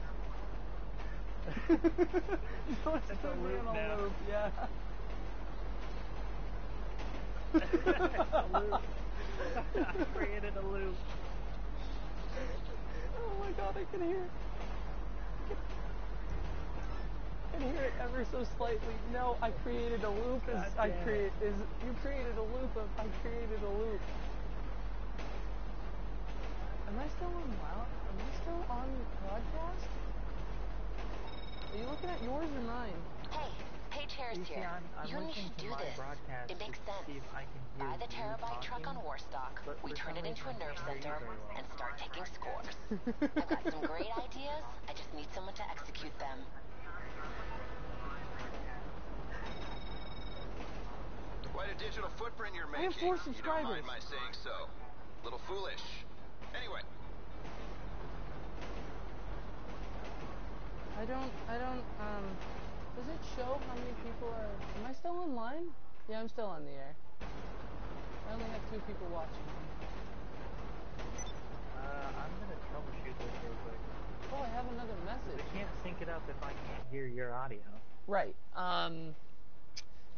Speaker 1: no, (laughs) it's
Speaker 2: It's a loop now.
Speaker 1: loop, yeah. (laughs)
Speaker 2: a loop. I created a loop.
Speaker 1: Oh my god, I can hear it. I can hear it ever so slightly. No, I created a loop. Is I create is you created a loop of I created a loop. Am I still on loud? Am I still on broadcast? Are you looking at yours or mine?
Speaker 5: Hey, Paige Harris
Speaker 2: You see,
Speaker 5: here.
Speaker 2: I'm, I'm
Speaker 5: you need
Speaker 2: listening
Speaker 5: to
Speaker 2: to
Speaker 5: do this.
Speaker 2: broadcast
Speaker 5: It makes sense.
Speaker 2: see if I can hear
Speaker 5: Buy the
Speaker 2: you
Speaker 5: Terrorbyte truck on Warstock.
Speaker 2: but
Speaker 5: We turn it into a nerve center
Speaker 2: you very well.
Speaker 5: and start taking scores. I've got some great ideas. I just need someone to execute them.
Speaker 4: Quite a digital footprint you're making.
Speaker 1: I have
Speaker 4: making.
Speaker 1: four
Speaker 4: You don't
Speaker 1: subscribers.
Speaker 4: mind my saying so. Little foolish. Anyway,
Speaker 1: I don't, I don't, um, does it show how many people are, am I still online? Yeah, I'm still on the air. I only have two people watching.
Speaker 2: Uh, I'm gonna troubleshoot this real quick.
Speaker 1: Oh, I have another message.
Speaker 2: I can't sync it up if I can't hear your audio.
Speaker 1: Right, um,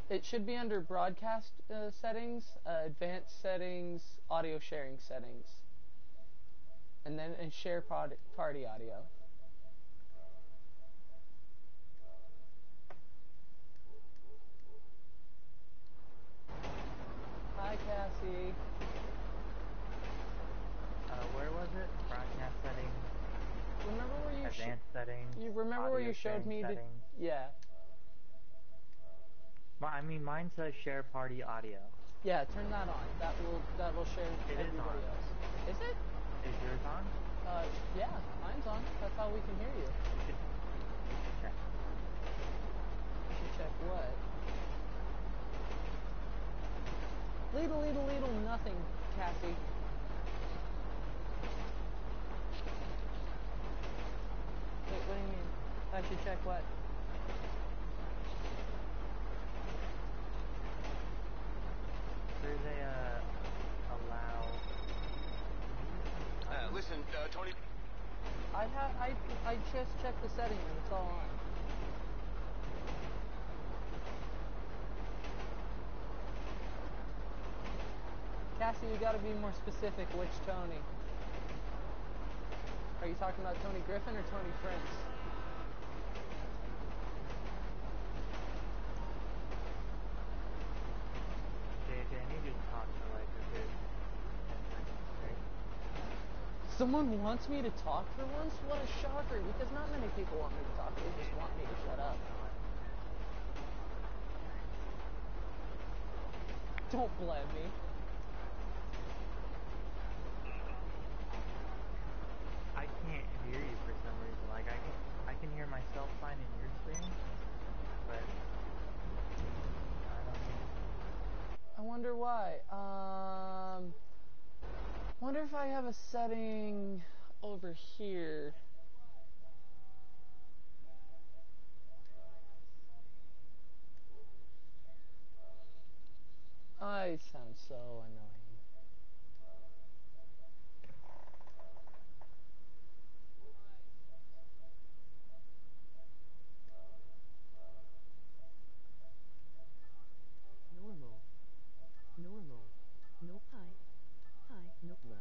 Speaker 1: it should be under broadcast uh, settings, uh, advanced settings, audio sharing settings. And then and share pod- party audio. Hi, Cassie.
Speaker 2: Uh, where was it? Broadcast settings,
Speaker 1: Remember where you sh-
Speaker 2: advanced settings.
Speaker 1: you remember where you showed me
Speaker 2: settings.
Speaker 1: yeah
Speaker 2: Mi- I mean, mine says share party audio.
Speaker 1: yeah turn that on that will that will share
Speaker 2: It is
Speaker 1: everybody
Speaker 2: on.
Speaker 1: else is it
Speaker 2: Is yours on?
Speaker 1: uh yeah mine's on that's how we can hear you
Speaker 2: You should, you should check.
Speaker 1: you should check what Leedle, leedle, leedle, nothing, Cassie. Wait, what do you mean? I should check what?
Speaker 2: There's a uh, allow.
Speaker 4: uh, listen, uh, Tony.
Speaker 1: I have, I, I just checked the setting and it's all on. Cassie, you gotta be more specific. Which Tony? Are you talking about Tony Griffin or Tony Prince?
Speaker 2: JJ, I need you to talk for like a good 10 seconds straight.
Speaker 1: Someone wants me to talk for once? What a shocker, because not many people want me to talk. They just want me to shut up. Don't blame me.
Speaker 2: I can't hear you for some reason. Like I can, I can hear myself fine in your stream, but I don't know.
Speaker 1: I wonder why. Um, wonder if I have a setting over here. I sound so annoying.
Speaker 6: Normal. Normal. No high. High. No low.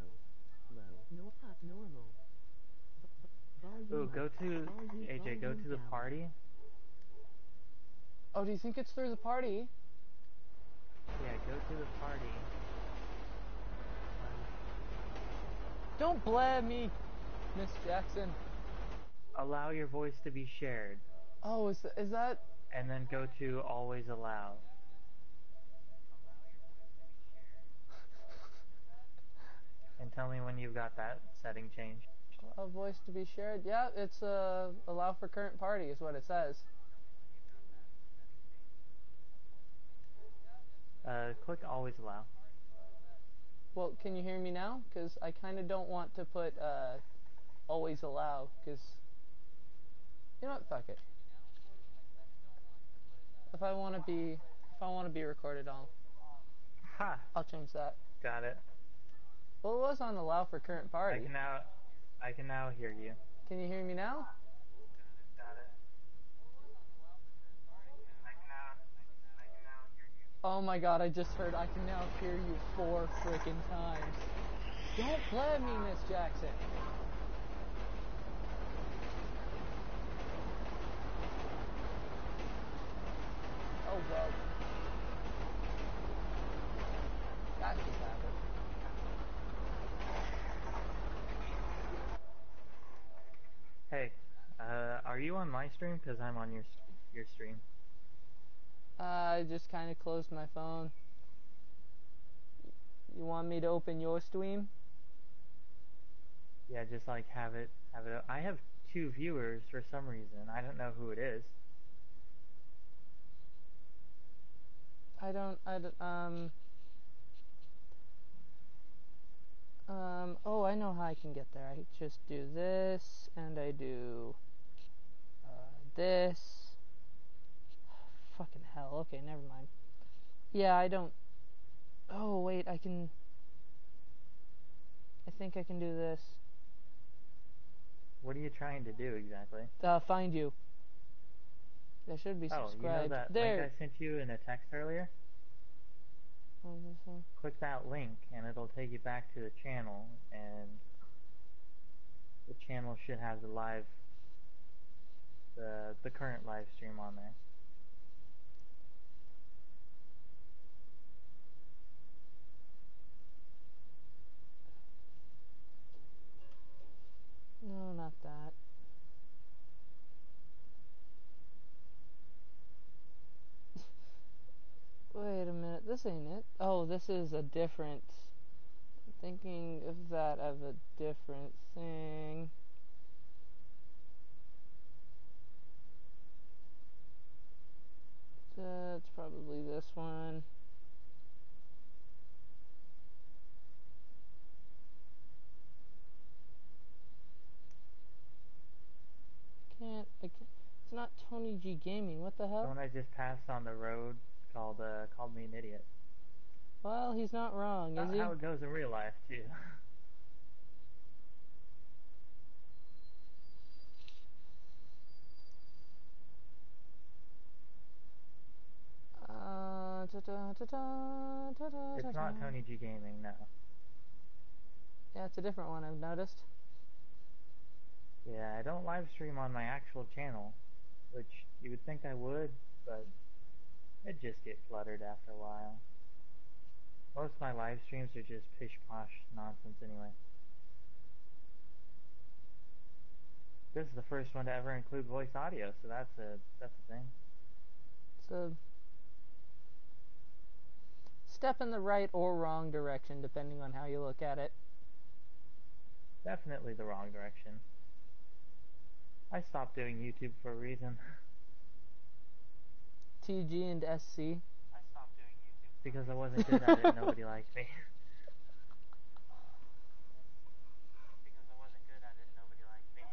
Speaker 6: Low. No high. Normal. V- v-
Speaker 2: Ooh, go to AJ. Go to the
Speaker 6: down.
Speaker 2: party.
Speaker 1: Oh, do you think it's through the party?
Speaker 2: Yeah, go to the party.
Speaker 1: Don't blab me, Miss Jackson.
Speaker 2: Allow your voice to be shared.
Speaker 1: Oh, is, th- is that...
Speaker 2: and then go to always allow. And tell me when you've got that setting changed.
Speaker 1: A voice to be shared? Yeah, it's uh, allow for current party is what it says.
Speaker 2: Uh, click always allow.
Speaker 1: Well, can you hear me now? Because I kind of don't want to put uh, always allow, because... You know what? Fuck it. If I want to be... If I want to be recorded, I'll,
Speaker 2: Ha!
Speaker 1: I'll change that.
Speaker 2: Got it.
Speaker 1: Well, it was on the allow for current party.
Speaker 2: I can now, I can now hear you.
Speaker 1: Can you hear me now?
Speaker 2: Got it. I can now, I can now hear you.
Speaker 1: Oh my god, I just heard I can now hear you four freaking times. Don't blame me, Miss Jackson. Oh well. That just happened.
Speaker 2: Hey, uh, are you on my stream? Cause I'm on your st- your stream.
Speaker 1: I just kind of closed my phone. You want me to open your stream?
Speaker 2: Yeah, just like have it, have it. I have two viewers for some reason. I don't know who it is.
Speaker 1: I don't, I don't, um, um, oh, I know how I can get there. I just do this, and I do, uh, this. Fucking hell. Okay, never mind. Yeah, I don't, oh, wait, I can, I think I can do this.
Speaker 2: What are you trying to do exactly?
Speaker 1: Uh, find you. There should be subscribed.
Speaker 2: Oh, you know that
Speaker 1: there.
Speaker 2: link I sent you in a text earlier?
Speaker 1: One.
Speaker 2: Click that link and it'll take you back to the channel and the channel should have the live the the current live stream on there.
Speaker 1: This ain't it. Oh, this is a different. Thinking of that of a different thing. That's probably this one. Can't. I can't. It's not Tony G Gaming. What the hell?
Speaker 2: one I just passed on the road called uh called me an idiot.
Speaker 1: Well, he's not wrong, is
Speaker 2: Not
Speaker 1: he?
Speaker 2: how it goes in real life too.
Speaker 1: Uh, ta -ta -ta -ta, ta -ta
Speaker 2: It's not. Tony G Gaming, no.
Speaker 1: Yeah, it's a different one. I've noticed.
Speaker 2: Yeah, I don't live stream on my actual channel, which you would think I would, but it just get cluttered after a while. Most of my live streams are just pish posh nonsense anyway. This is the first one to ever include voice audio, so that's a that's a thing.
Speaker 1: It's a step in the right or wrong direction, depending on how you look at it.
Speaker 2: Definitely the wrong direction. I stopped doing YouTube for a reason. (laughs)
Speaker 1: TG and SC.
Speaker 2: I stopped doing YouTube because I wasn't (laughs) good at it. and Nobody liked me. because I wasn't good at it. Nobody liked me.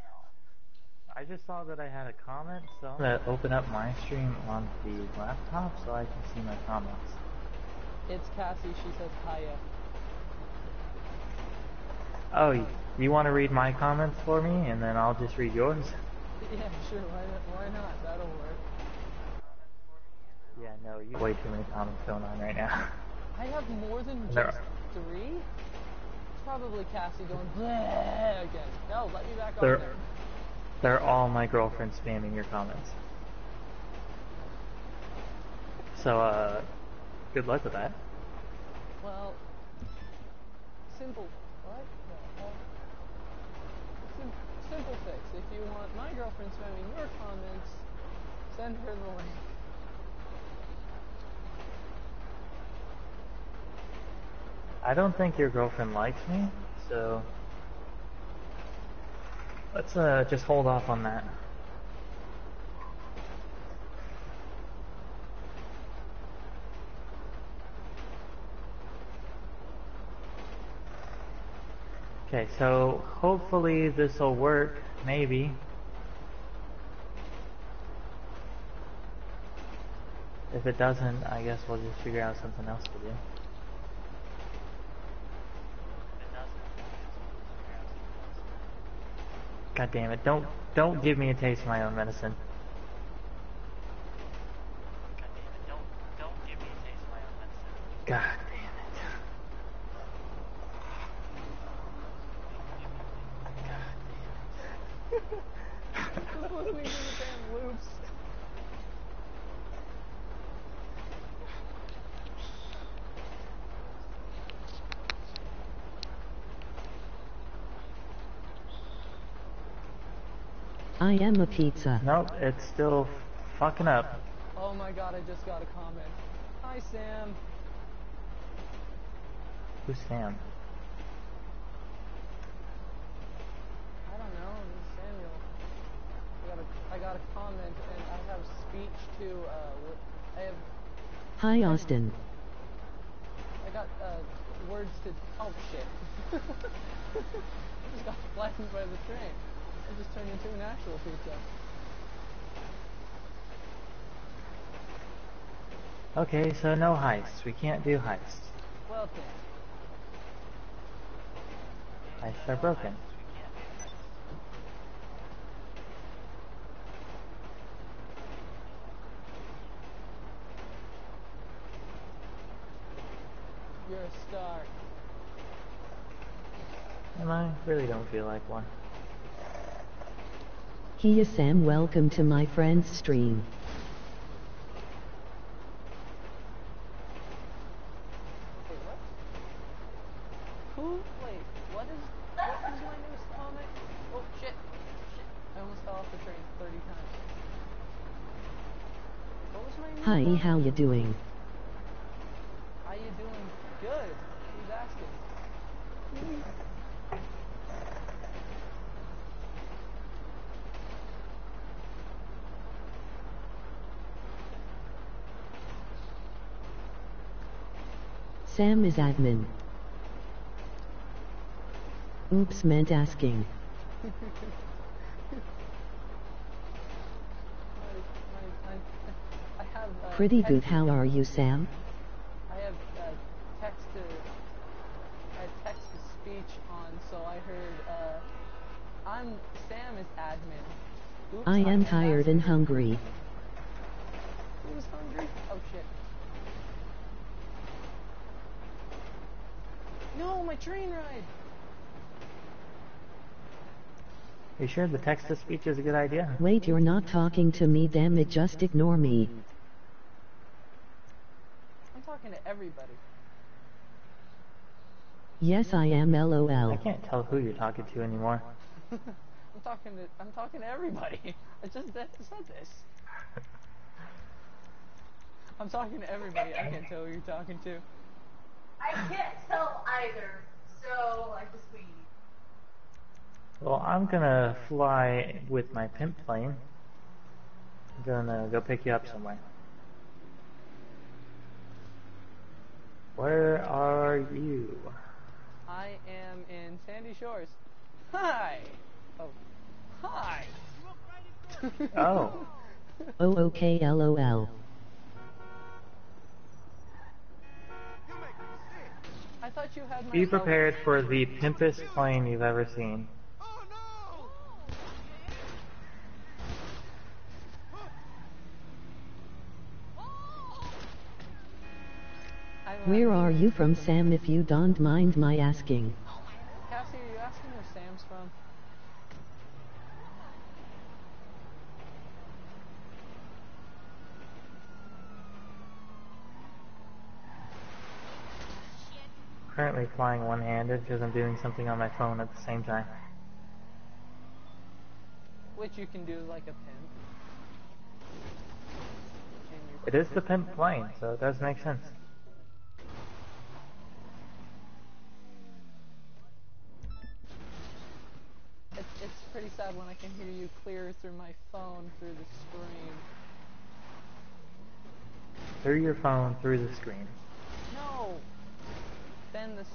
Speaker 2: I just saw that I had a comment, so I'm gonna open up my stream on the laptop so I can see my comments.
Speaker 1: It's Cassie. She says hiya.
Speaker 2: Oh, y- you want to read my comments for me, and then I'll just read yours? (laughs)
Speaker 1: Yeah, sure. Why? Why not? That'll work.
Speaker 2: Yeah, no, you way too many comments going on right now.
Speaker 1: I have more than
Speaker 2: There
Speaker 1: just three. It's probably Cassie going Bleh again. No, let me back
Speaker 2: There-
Speaker 1: on there.
Speaker 2: They're all my girlfriend spamming your comments. So, uh, good luck with that.
Speaker 1: Well, simple. What the hell? Sim- simple fix. If you want my girlfriend spamming your comments, Send her the link.
Speaker 2: I don't think your girlfriend likes me, so let's uh just hold off on that. Okay, so hopefully this will work, maybe. If it doesn't, I guess we'll just figure out something else to do. God damn it, don't don't give me a taste of my own medicine. God damn it, don't don't give me a taste of my own medicine. God damn it.
Speaker 1: Just listening to the damn loops.
Speaker 6: I am a pizza.
Speaker 2: Nope, it's still fucking up.
Speaker 1: Oh my god, I just got a comment. Hi Sam.
Speaker 2: Who's Sam?
Speaker 1: I don't know, this is Samuel. I got a, I got a comment and I have speech to, uh, I have,
Speaker 6: Hi Austin.
Speaker 1: I got, uh, words to, oh shit. (laughs) I just got flattened by the train. I just turned into an actual pizza.
Speaker 2: Okay, so no heists. We can't do heists.
Speaker 1: Well then.
Speaker 2: Heists are broken.
Speaker 1: You're a star.
Speaker 2: And I really don't feel like one.
Speaker 6: Kia Sam welcome to my friend's stream.
Speaker 1: Wait, what? Who? Wait, what is, what is my newest comic? Oh shit. Shit. I almost fell off the train 30 times. What was my new
Speaker 6: Hi,
Speaker 1: comic?
Speaker 6: how you doing?
Speaker 1: How you doing? Good. Who's asking?
Speaker 6: Sam is admin. Oops, meant asking.
Speaker 1: My, my, I, I have. Uh,
Speaker 6: Pretty good, how are you, Sam?
Speaker 1: I have uh, text to. I have text to speech on, so I heard. Uh, I'm Sam is admin. Oops,
Speaker 6: I am tired and
Speaker 1: asking.
Speaker 6: hungry.
Speaker 1: Who's hungry? Oh shit. No, my train ride.
Speaker 2: Are You sure the text to speech is a good idea?
Speaker 6: Wait, you're not talking to me, damn it, just ignore me.
Speaker 1: I'm talking to everybody.
Speaker 6: Yes, I am lol.
Speaker 2: I can't tell who you're talking to anymore. (laughs)
Speaker 1: I'm talking to I'm talking to everybody. (laughs) I just said said this. (laughs) I'm talking to everybody. I can't tell who you're talking to.
Speaker 7: I can't tell either, so I just wait.
Speaker 2: Well, I'm gonna fly with my pimp plane. I'm gonna go pick you up somewhere. Where are you?
Speaker 1: I am in Sandy Shores. Hi. Oh. Hi.
Speaker 2: Oh.
Speaker 6: Oh, okay, lol.
Speaker 1: I thought you had my
Speaker 2: Be
Speaker 1: cell-
Speaker 2: prepared for the pimpest plane you've ever seen.
Speaker 6: Where are you from, Sam, if you don't mind my asking?
Speaker 1: Oh Cassie, are you asking where Sam's from?
Speaker 2: Currently flying one-handed because I'm doing something on my phone at the same time.
Speaker 1: Which you can do like a pimp.
Speaker 2: It is the pimp plane, so it does make sense.
Speaker 1: It's, it's pretty sad when I can hear you clear through my phone through the screen.
Speaker 2: Through your phone, through the screen.
Speaker 1: No! The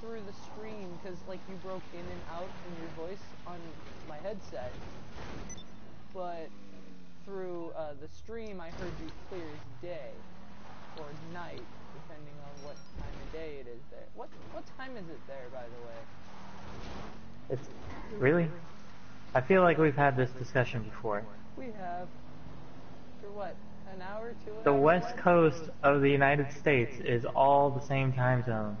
Speaker 1: through the screen, because like you broke in and out in your voice on my headset. But through uh, the stream, I heard you clear as day or night, depending on what time of day it is there. What what time is it there, by the way?
Speaker 2: It's really. I feel like we've had this discussion before.
Speaker 1: We have for what an hour, two.
Speaker 2: The west coast of the United States is all the same time zone.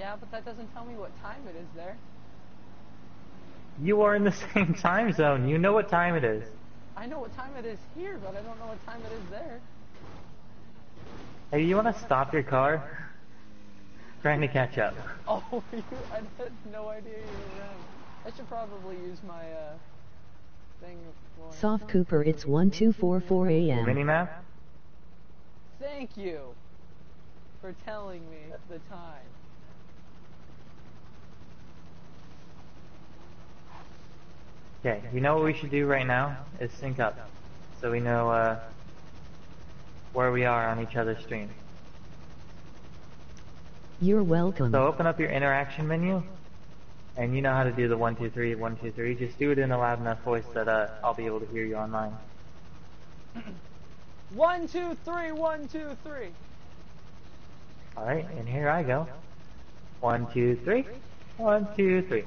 Speaker 1: Yeah, but that doesn't tell me what time it is there.
Speaker 2: You are in the (laughs) same time zone. You know what time it is.
Speaker 1: I know what time it is here, but I don't know what time it is there.
Speaker 2: Hey, you want to stop your car? Trying to catch up. (laughs)
Speaker 1: Oh, (laughs) you, I had no idea you were around. I should probably use my uh thing for.
Speaker 6: Sapph Cooper, it's 1244 a.m.
Speaker 2: Mini map?
Speaker 1: Thank you for telling me the time.
Speaker 2: Okay, you know what we should do right now? Is sync up. So we know uh, where we are on each other's stream.
Speaker 6: You're welcome.
Speaker 2: So open up your interaction menu, and you know how to do the one two three one two three. Just do it in a loud enough voice that uh, I'll be able to hear you online. (clears throat)
Speaker 1: One, two, three, one, two, three.
Speaker 2: All right, and here I go. One two three, one two three,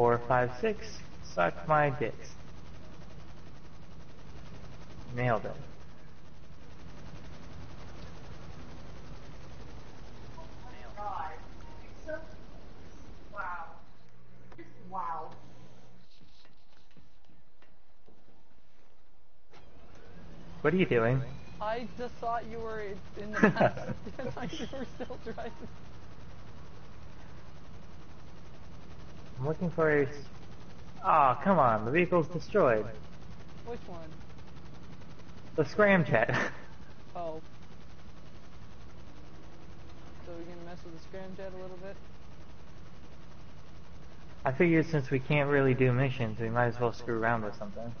Speaker 2: four five six. Suck my dicks. Nailed it.
Speaker 7: God. It's so. Wow. Wow.
Speaker 2: What are you doing?
Speaker 1: I just thought you were in the (laughs) past. I thought you were still driving.
Speaker 2: I'm looking for a. Ah, oh, come on, the vehicle's destroyed.
Speaker 1: Which one?
Speaker 2: The scramjet. (laughs)
Speaker 1: Oh. So we're gonna mess with the scramjet a little bit?
Speaker 2: I figured since we can't really do missions, we might as well screw around with something.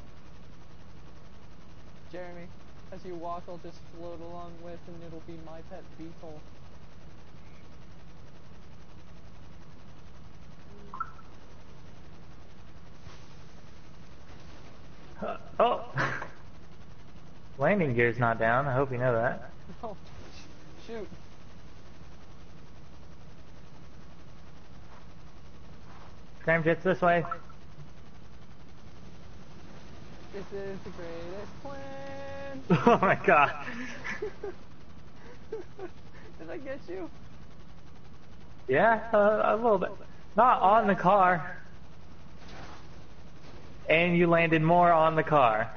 Speaker 1: Jeremy, as you walk, I'll just float along with, and it'll be my pet beetle.
Speaker 2: Uh, oh! (laughs) Landing gear's not down, I hope you know that. (laughs)
Speaker 1: Oh, shoot.
Speaker 2: Scramjet's this way.
Speaker 1: This is the greatest plan. (laughs)
Speaker 2: Oh my god.
Speaker 1: Did I get you?
Speaker 2: Yeah, uh, a little bit. Not on the car. And you landed more on the car.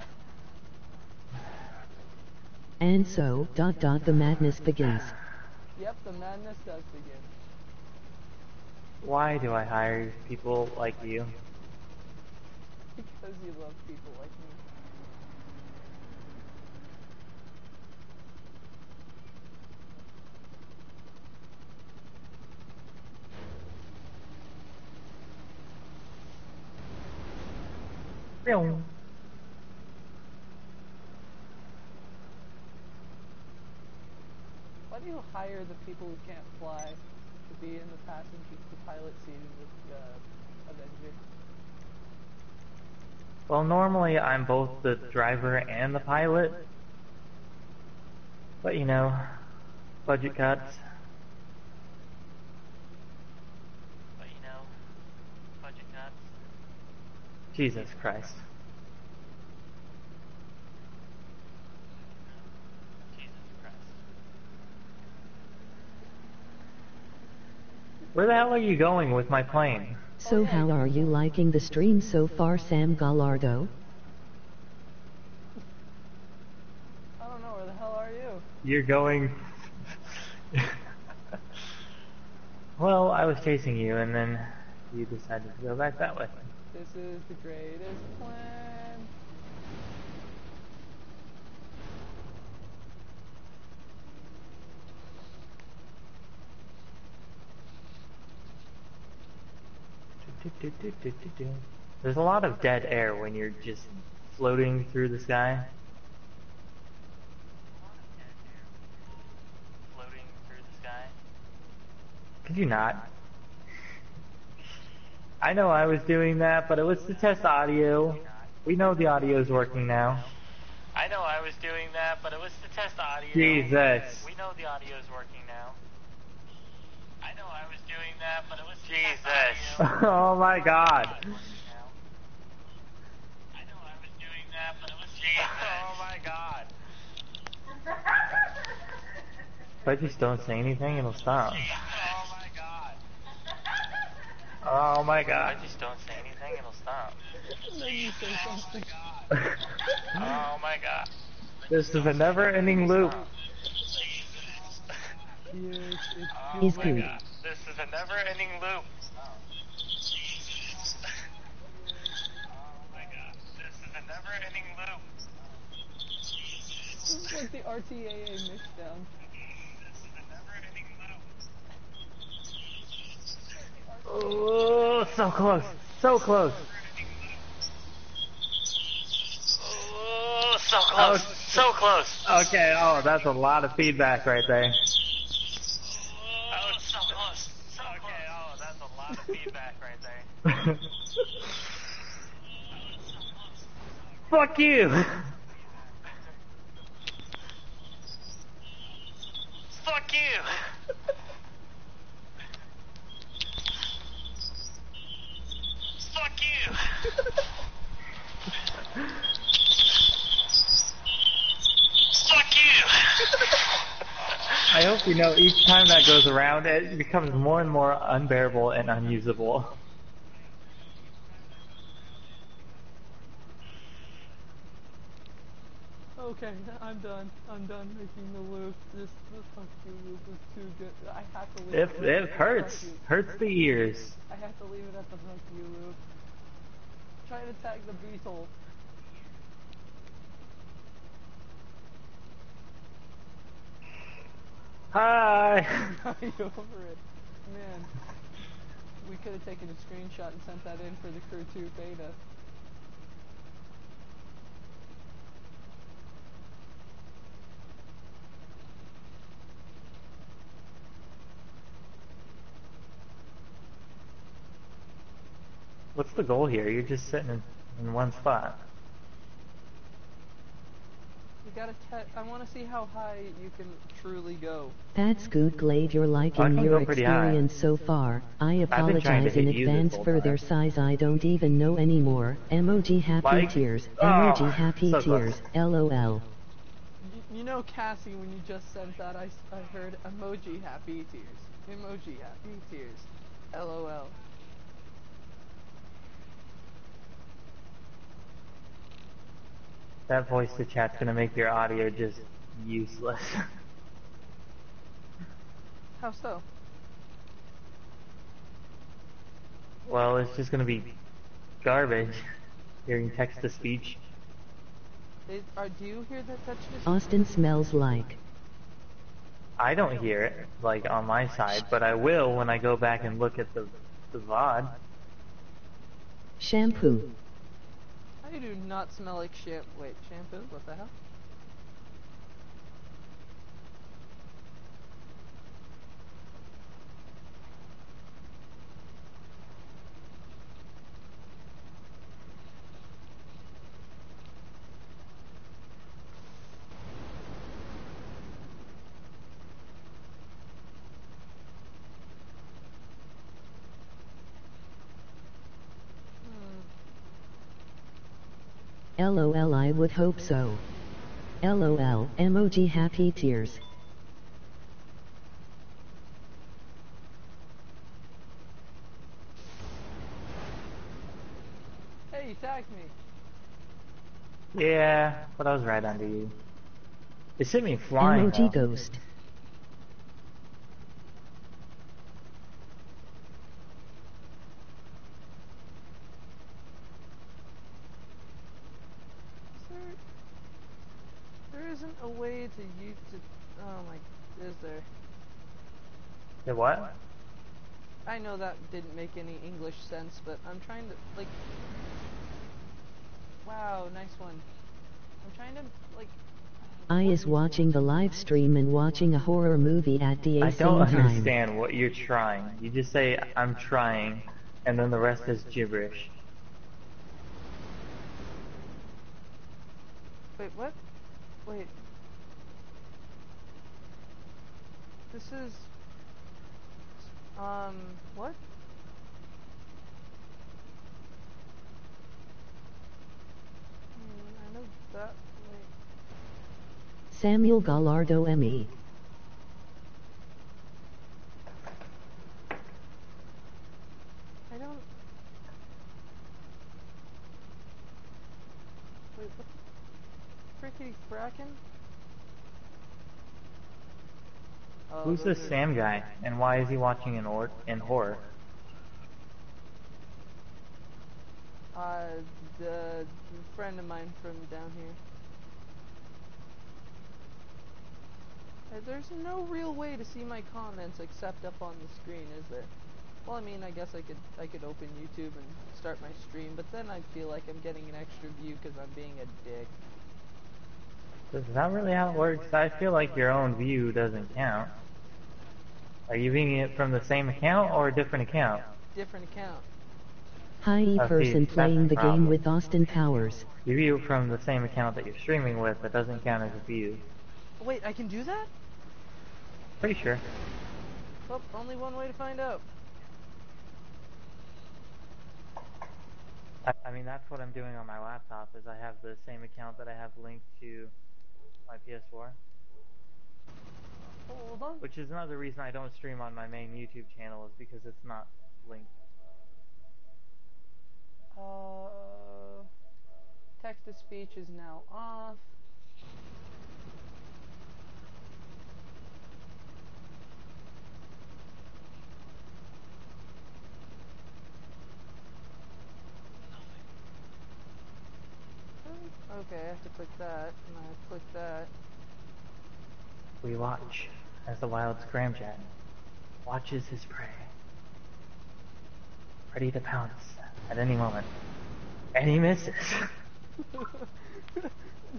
Speaker 6: And so, dot dot, the madness begins.
Speaker 1: Yep, the madness does begin.
Speaker 2: Why do I hire people like you?
Speaker 1: Because you love people like me.
Speaker 2: Meow.
Speaker 1: Why do you hire the people who can't fly to be in the passenger, the pilot seat in the uh, Avenger?
Speaker 2: Well, normally I'm both the driver and the pilot. But you know, budget cuts.
Speaker 8: But you know, budget cuts.
Speaker 2: Jesus Christ. Where the hell are you going with my plane?
Speaker 6: So, how are you liking the stream so far, Sam Gallardo?
Speaker 1: I don't know, where the hell are you?
Speaker 2: You're going. (laughs) well, I was chasing you, and then you decided to go back that way.
Speaker 1: This is the greatest plan.
Speaker 2: There's a lot of dead air when you're just floating through the sky. Could you not? I know I was doing that, but it was to test audio. We know the audio is working now.
Speaker 8: I know I was doing that, but it was to test audio.
Speaker 2: Jesus.
Speaker 8: We know the audio is working now. I know I was doing that, but it was to test
Speaker 2: Jesus. (laughs) oh my god.
Speaker 8: I know I was doing that, but it was Jesus. (laughs) Oh my god. (laughs)
Speaker 2: If I just don't say anything, it'll stop.
Speaker 8: Oh my god.
Speaker 2: Oh
Speaker 8: I just don't say anything, it'll stop.
Speaker 1: Then you say something.
Speaker 8: Oh my god.
Speaker 2: this is a never-ending loop.
Speaker 1: Yes,
Speaker 8: Oh
Speaker 6: He's
Speaker 8: my
Speaker 6: good.
Speaker 8: god. This is a never-ending loop. Oh my god. This is a never-ending oh, loop.
Speaker 1: This is like the RTAA mixdown.
Speaker 8: This is a never-ending loop.
Speaker 2: Oh, so close. So close.
Speaker 8: Oh, so close.
Speaker 2: Oh.
Speaker 8: So close.
Speaker 2: Okay, oh, that's a lot of feedback right there.
Speaker 8: Oh, so close. So okay, oh, that's a lot of (laughs) feedback right there. (laughs)
Speaker 2: Fuck you!
Speaker 8: Fuck you. (laughs) Fuck you. Fuck you.
Speaker 2: I hope you know each time that goes around, it becomes more and more unbearable and unusable.
Speaker 1: Okay, I'm done. I'm done making the loop. This the fuck you loop is too good. I have to leave
Speaker 2: It,
Speaker 1: it.
Speaker 2: it hurts. Hurts the ears.
Speaker 1: I have to leave it at the fuck you loop. Try to tag the beetle.
Speaker 2: Hi! (laughs)
Speaker 1: Not over it. Man. We could have taken a screenshot and sent that in for the Crew 2 beta.
Speaker 2: What's the goal here? You're just sitting in, in one spot.
Speaker 1: You gotta te- I wanna see how high you can truly go.
Speaker 6: That's good. Glad you're liking
Speaker 2: can
Speaker 6: your
Speaker 2: go high.
Speaker 6: experience so far. I
Speaker 2: been trying to
Speaker 6: apologize in
Speaker 2: hit you this
Speaker 6: advance for their size I don't even know anymore. Emoji happy
Speaker 2: Like-
Speaker 6: tears.
Speaker 2: Ah, oh,
Speaker 6: Emoji happy
Speaker 2: so close.
Speaker 6: tears. LOL.
Speaker 1: You, you know, Cassie, when you just sent that, I, I heard emoji happy tears. Emoji happy tears. LOL.
Speaker 2: That voice to chat's gonna make your audio just useless. (laughs)
Speaker 1: How so?
Speaker 2: well, it's just gonna be garbage. Hearing text to speech.
Speaker 1: Is, are, do you hear that touch this?
Speaker 6: Austin smells like.
Speaker 2: I don't hear it, like, on my side, but I will when I go back and look at the, the VOD.
Speaker 6: Shampoo.
Speaker 1: I do not smell like shampoo. Wait, shampoo? What the hell? Hmm.
Speaker 6: LOL I would hope so. LOL. Emoji happy tears.
Speaker 1: Hey, you tagged me.
Speaker 2: Yeah, but I was right under you. It sent me flying.
Speaker 6: Emoji
Speaker 2: though.
Speaker 6: ghost.
Speaker 1: Is there, there isn't a way to use to. Oh my. Is there?
Speaker 2: The what?
Speaker 1: I know that didn't make any English sense, but I'm trying to like. Wow, nice one. I'm trying to like.
Speaker 6: I is watching the live stream and watching a horror movie at the same time.
Speaker 2: I don't
Speaker 6: time.
Speaker 2: understand what you're trying. You just say, I'm trying, and then the rest is gibberish.
Speaker 1: Wait, what? Wait. This is. Um, what? Hmm, I know that. Wait.
Speaker 6: Samuel Gallardo E. ME.
Speaker 1: I don't. Wait, what? Fricky Fracken? Oh,
Speaker 2: Who's this Sam guy, and why is he watching in, or- in horror?
Speaker 1: Uh, the friend of mine from down here. Uh, There's no real way to see my comments except up on the screen, is there? Well, I mean, I guess I could I could open YouTube and start my stream, but then I feel like I'm getting an extra view because I'm being a dick.
Speaker 2: This Is not really how it works? I feel like your own view doesn't count. Are you viewing it from the same account or a different account?
Speaker 1: Different account.
Speaker 6: Hi e-person
Speaker 2: that's
Speaker 6: playing
Speaker 2: the
Speaker 6: the game with Austin Powers.
Speaker 2: You view from the same account that you're streaming with, that doesn't count as a view.
Speaker 1: Wait, I can do that?
Speaker 2: Pretty sure.
Speaker 1: Well, only one way to find out.
Speaker 2: I, I mean, that's what I'm doing on my laptop, is I have the same account that I have linked to my PS4.
Speaker 1: Hold on.
Speaker 2: Which is another reason I don't stream on my main YouTube channel, is because it's not linked.
Speaker 1: Uh, text to speech is now off. Okay, I have to click that, and I click that.
Speaker 2: We watch as the wild scramjet watches his prey, ready to pounce at any moment. And he misses, (laughs)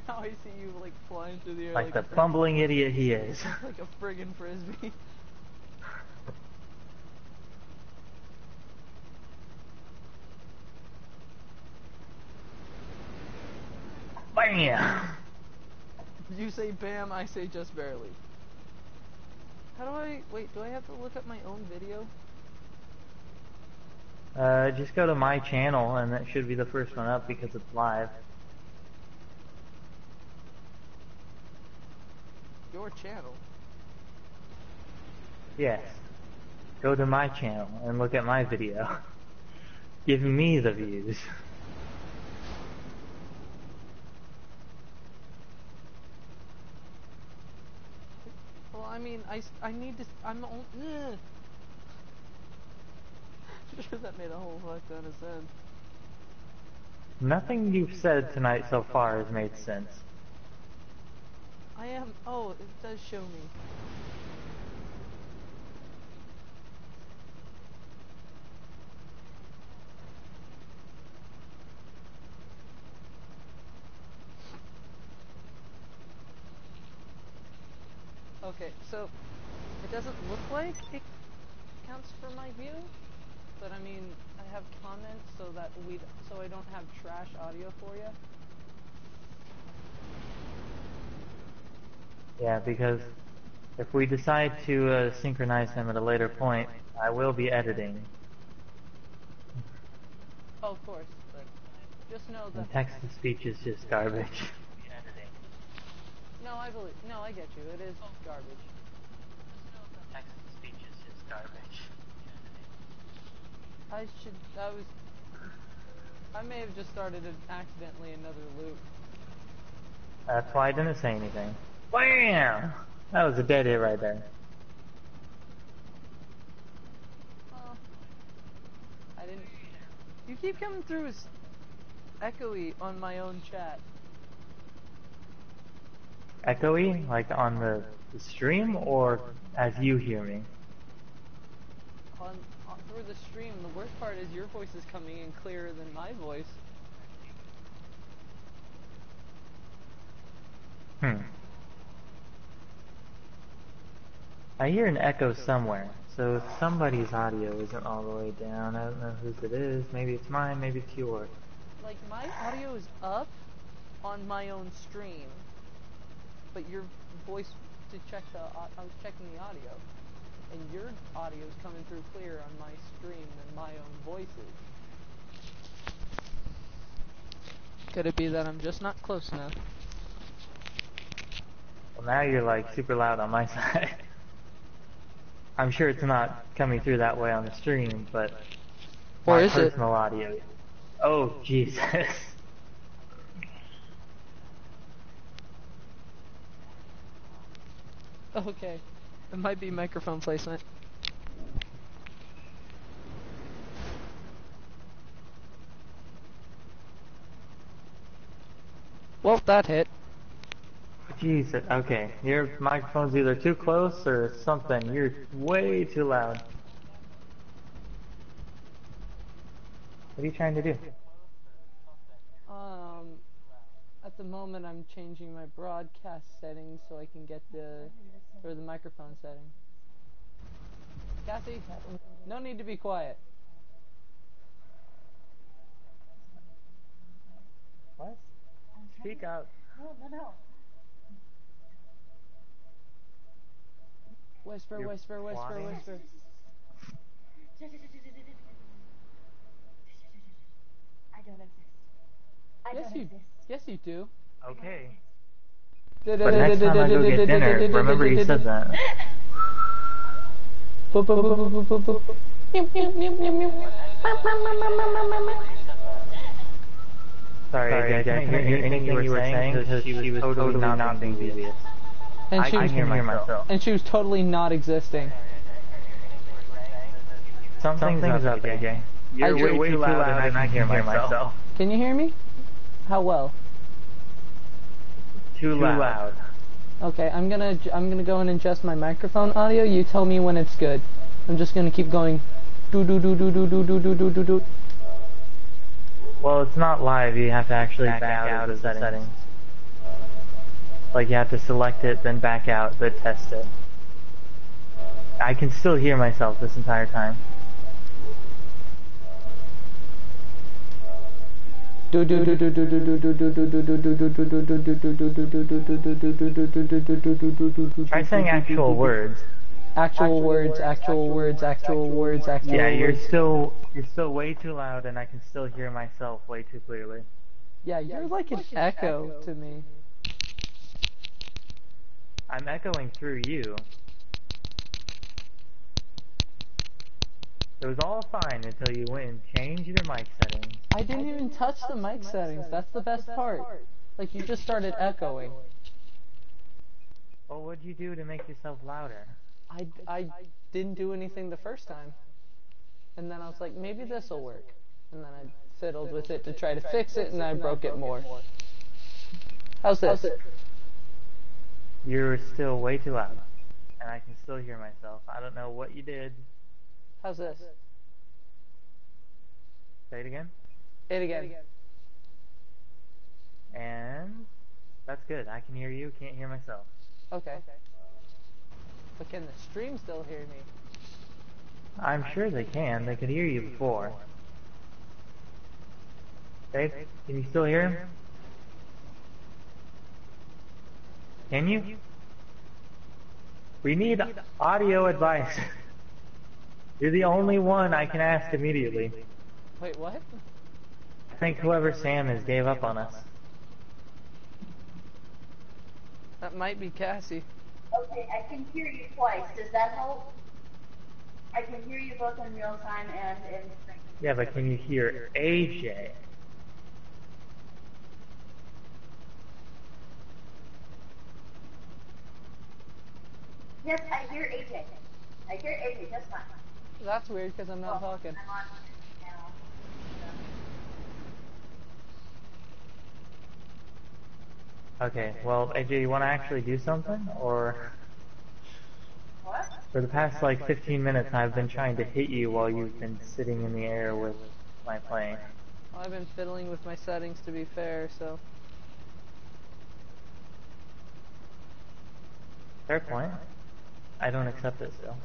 Speaker 1: now I see you like flying through the air
Speaker 2: like
Speaker 1: like,
Speaker 2: the bumbling idiot he is. (laughs)
Speaker 1: like a friggin' frisbee.
Speaker 2: Bam! (laughs)
Speaker 1: You say bam, I say just barely. How do I wait? Do I have to look up my own video?
Speaker 2: Uh, just go to my channel, and that should be the first one up because it's live.
Speaker 1: Your channel.
Speaker 2: Yes. Go to my channel and look at my video. (laughs) Give me the views. (laughs)
Speaker 1: Well, I mean, I, I need to. I'm on- Ugh. sure (laughs) that made a whole fuck ton of sense.
Speaker 2: Nothing you've said tonight so far has made sense.
Speaker 1: I am. Oh, it does show me. Okay, so it doesn't look like it counts for my view, but I mean, I have comments so that we, so I don't have trash audio for you.
Speaker 2: Yeah, because if we decide to uh, synchronize them at a later point, I will be editing.
Speaker 1: Oh, of course, but just know that.
Speaker 2: Text to speech is just garbage. (laughs)
Speaker 1: No, I believe. No, I get you. It is oh. garbage.
Speaker 2: Text to speech is just garbage.
Speaker 1: I should. I was. I may have just started an, accidentally another loop.
Speaker 2: That's why I didn't say anything. Wham! That was a dead hit right there.
Speaker 1: Oh. I didn't. You keep coming through as echoey on my own chat.
Speaker 2: Echoey, like on the, the stream, or as you hear me?
Speaker 1: On, on for the stream. The worst part is your voice is coming in clearer than my voice.
Speaker 2: Hmm. I hear an echo somewhere, so if somebody's audio isn't all the way down, I don't know whose it is. Maybe it's mine, maybe it's yours.
Speaker 1: Like my audio is up on my own stream, but your voice to check the au- I was checking the audio, and your audio is coming through clear on my stream than my own voices. Could it be that I'm just not close enough?
Speaker 2: Well, now you're like super loud on my (laughs) side. I'm sure it's not coming through that way on the stream, but
Speaker 1: Or
Speaker 2: my
Speaker 1: is it?
Speaker 2: personal audio. Oh Jesus! (laughs) (laughs)
Speaker 1: Okay, it might be microphone placement. Well, that hit.
Speaker 2: Jesus. Okay, your microphone's either too close or something. You're way too loud. What are you trying to do?
Speaker 1: Um, at the moment, I'm changing my broadcast settings so I can get the or the microphone setting. Cassie, no need to be quiet.
Speaker 2: What? Speak up.
Speaker 7: No, no, no.
Speaker 1: Whisper,
Speaker 2: You're
Speaker 1: whisper, whisper,
Speaker 2: plotting?
Speaker 1: whisper.
Speaker 7: I don't exist. I
Speaker 1: Yes,
Speaker 7: don't
Speaker 1: you,
Speaker 7: exist.
Speaker 1: yes, you do.
Speaker 2: Okay. But next time I go get dinner, remember you said that. Sorry, I couldn't hear anything you were saying because she was totally not being devious.
Speaker 1: And
Speaker 2: I
Speaker 1: she
Speaker 2: can
Speaker 1: was,
Speaker 2: hear myself.
Speaker 1: and she was totally not existing.
Speaker 2: Something's up, AJ. You're way, way too loud and I can hear myself.
Speaker 1: Can you hear me? How well?
Speaker 2: Too loud.
Speaker 1: Okay, I'm gonna j- I'm gonna go and adjust my microphone audio. You tell me when it's good. I'm just gonna keep going. Do do do do do do do do do do do.
Speaker 2: Well, it's not live. You have to actually back, out, of the settings. Like you have to select it, then back out, then test it. I can still hear myself this entire time. Try saying actual words.
Speaker 1: Actual words, actual words, actual words, actual
Speaker 2: Yeah, you're still you're still way too loud, and I can still hear myself way too clearly.
Speaker 1: Yeah, you're like an echo to me.
Speaker 2: I'm echoing through you. It was all fine until you went and changed your mic settings.
Speaker 1: I didn't even touch the mic settings. That's the best part. Like you just started echoing.
Speaker 2: Well, what'd you do to make yourself louder?
Speaker 1: I, I didn't do anything the first time. And then I was like, maybe this will work. And then I fiddled with it to try to fix it, and I broke it more. How's this?
Speaker 2: You're still way too loud, and I can still hear myself. I don't know what you did.
Speaker 1: How's this?
Speaker 2: Say it again.
Speaker 1: Say it again.
Speaker 2: And that's good. I can hear you. Can't hear myself.
Speaker 1: Okay. But can the stream still hear me?
Speaker 2: I'm sure they can. They could hear you before. Dave, can you still hear him? Can you? We need audio advice. (laughs) You're the only one I can ask immediately.
Speaker 1: Wait, what?
Speaker 2: I think whoever Sam is gave up on us.
Speaker 1: That might be Cassie.
Speaker 7: Okay, I can hear you twice. Does that help? I can hear you both in real time and in sync.
Speaker 2: Yeah, but can you hear AJ?
Speaker 7: Yes, I hear AJ. I hear AJ just fine.
Speaker 1: That's weird because I'm not
Speaker 7: Well,
Speaker 1: talking.
Speaker 7: I'm on.
Speaker 2: Okay, well, AJ, you want to actually do something? Or.
Speaker 7: What?
Speaker 2: For the past like 15 minutes, I've been trying to hit you while you've been sitting in the air with my plane.
Speaker 1: Well, I've been fiddling with my settings to be fair, so.
Speaker 2: Fair point. I don't accept it still.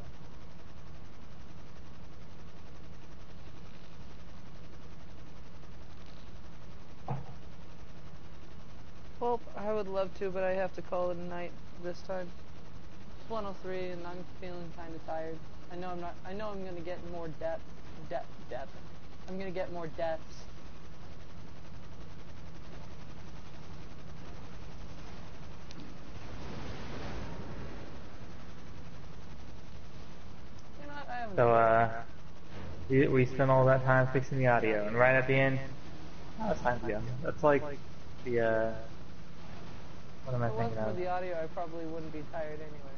Speaker 1: Well, I would love to, but I have to call it a night this time. It's 103, and I'm feeling kind of tired. I know I'm not. I know I'm gonna get more depth, depth, depth. I'm gonna get more deaths. You know what? I haven't.
Speaker 2: So, uh, we, we spent all that time fixing the audio, and right at the end, oh, it's time to go. That's like the, uh, what am I
Speaker 1: if it
Speaker 2: thinking
Speaker 1: wasn't for
Speaker 2: of?
Speaker 1: the audio, I probably wouldn't be tired anyway.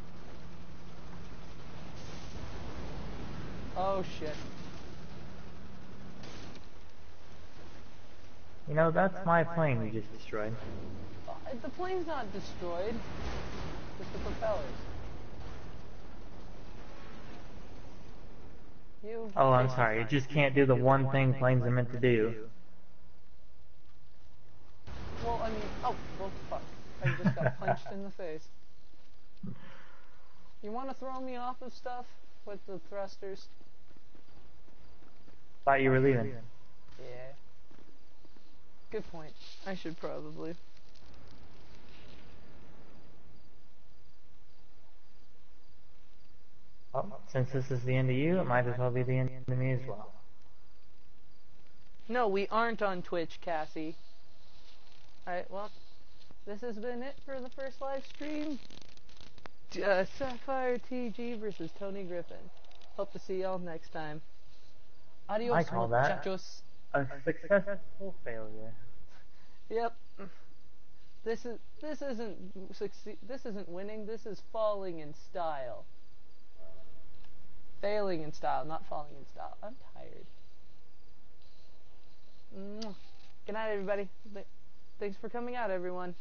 Speaker 1: Oh shit.
Speaker 2: You know, that's my plane you just destroyed.
Speaker 1: Uh, The plane's not destroyed. Just the propellers. You.
Speaker 2: Oh, I'm sorry, it just can't do the one thing planes are meant to do.
Speaker 1: Well, I mean, oh, well, fuck. I just got punched in the face. You want to throw me off of stuff with the thrusters?
Speaker 2: Thought you were leaving.
Speaker 1: Yeah. Good point. I should probably.
Speaker 2: Well, since this is the end of you, it might as well be the end of me as well.
Speaker 1: No, we aren't on Twitch, Cassie. Alright, well, this has been it for the first live stream. Uh, Sapphire TG versus Tony Griffin. Hope to see y'all next time. Adios,
Speaker 2: I call that-
Speaker 1: muchachos.
Speaker 2: A successful failure.
Speaker 1: Yep. This is this isn't succeed. This isn't winning. This is falling in style. Failing in style, not falling in style. I'm tired. Good night, everybody. Th- Thanks for coming out, everyone.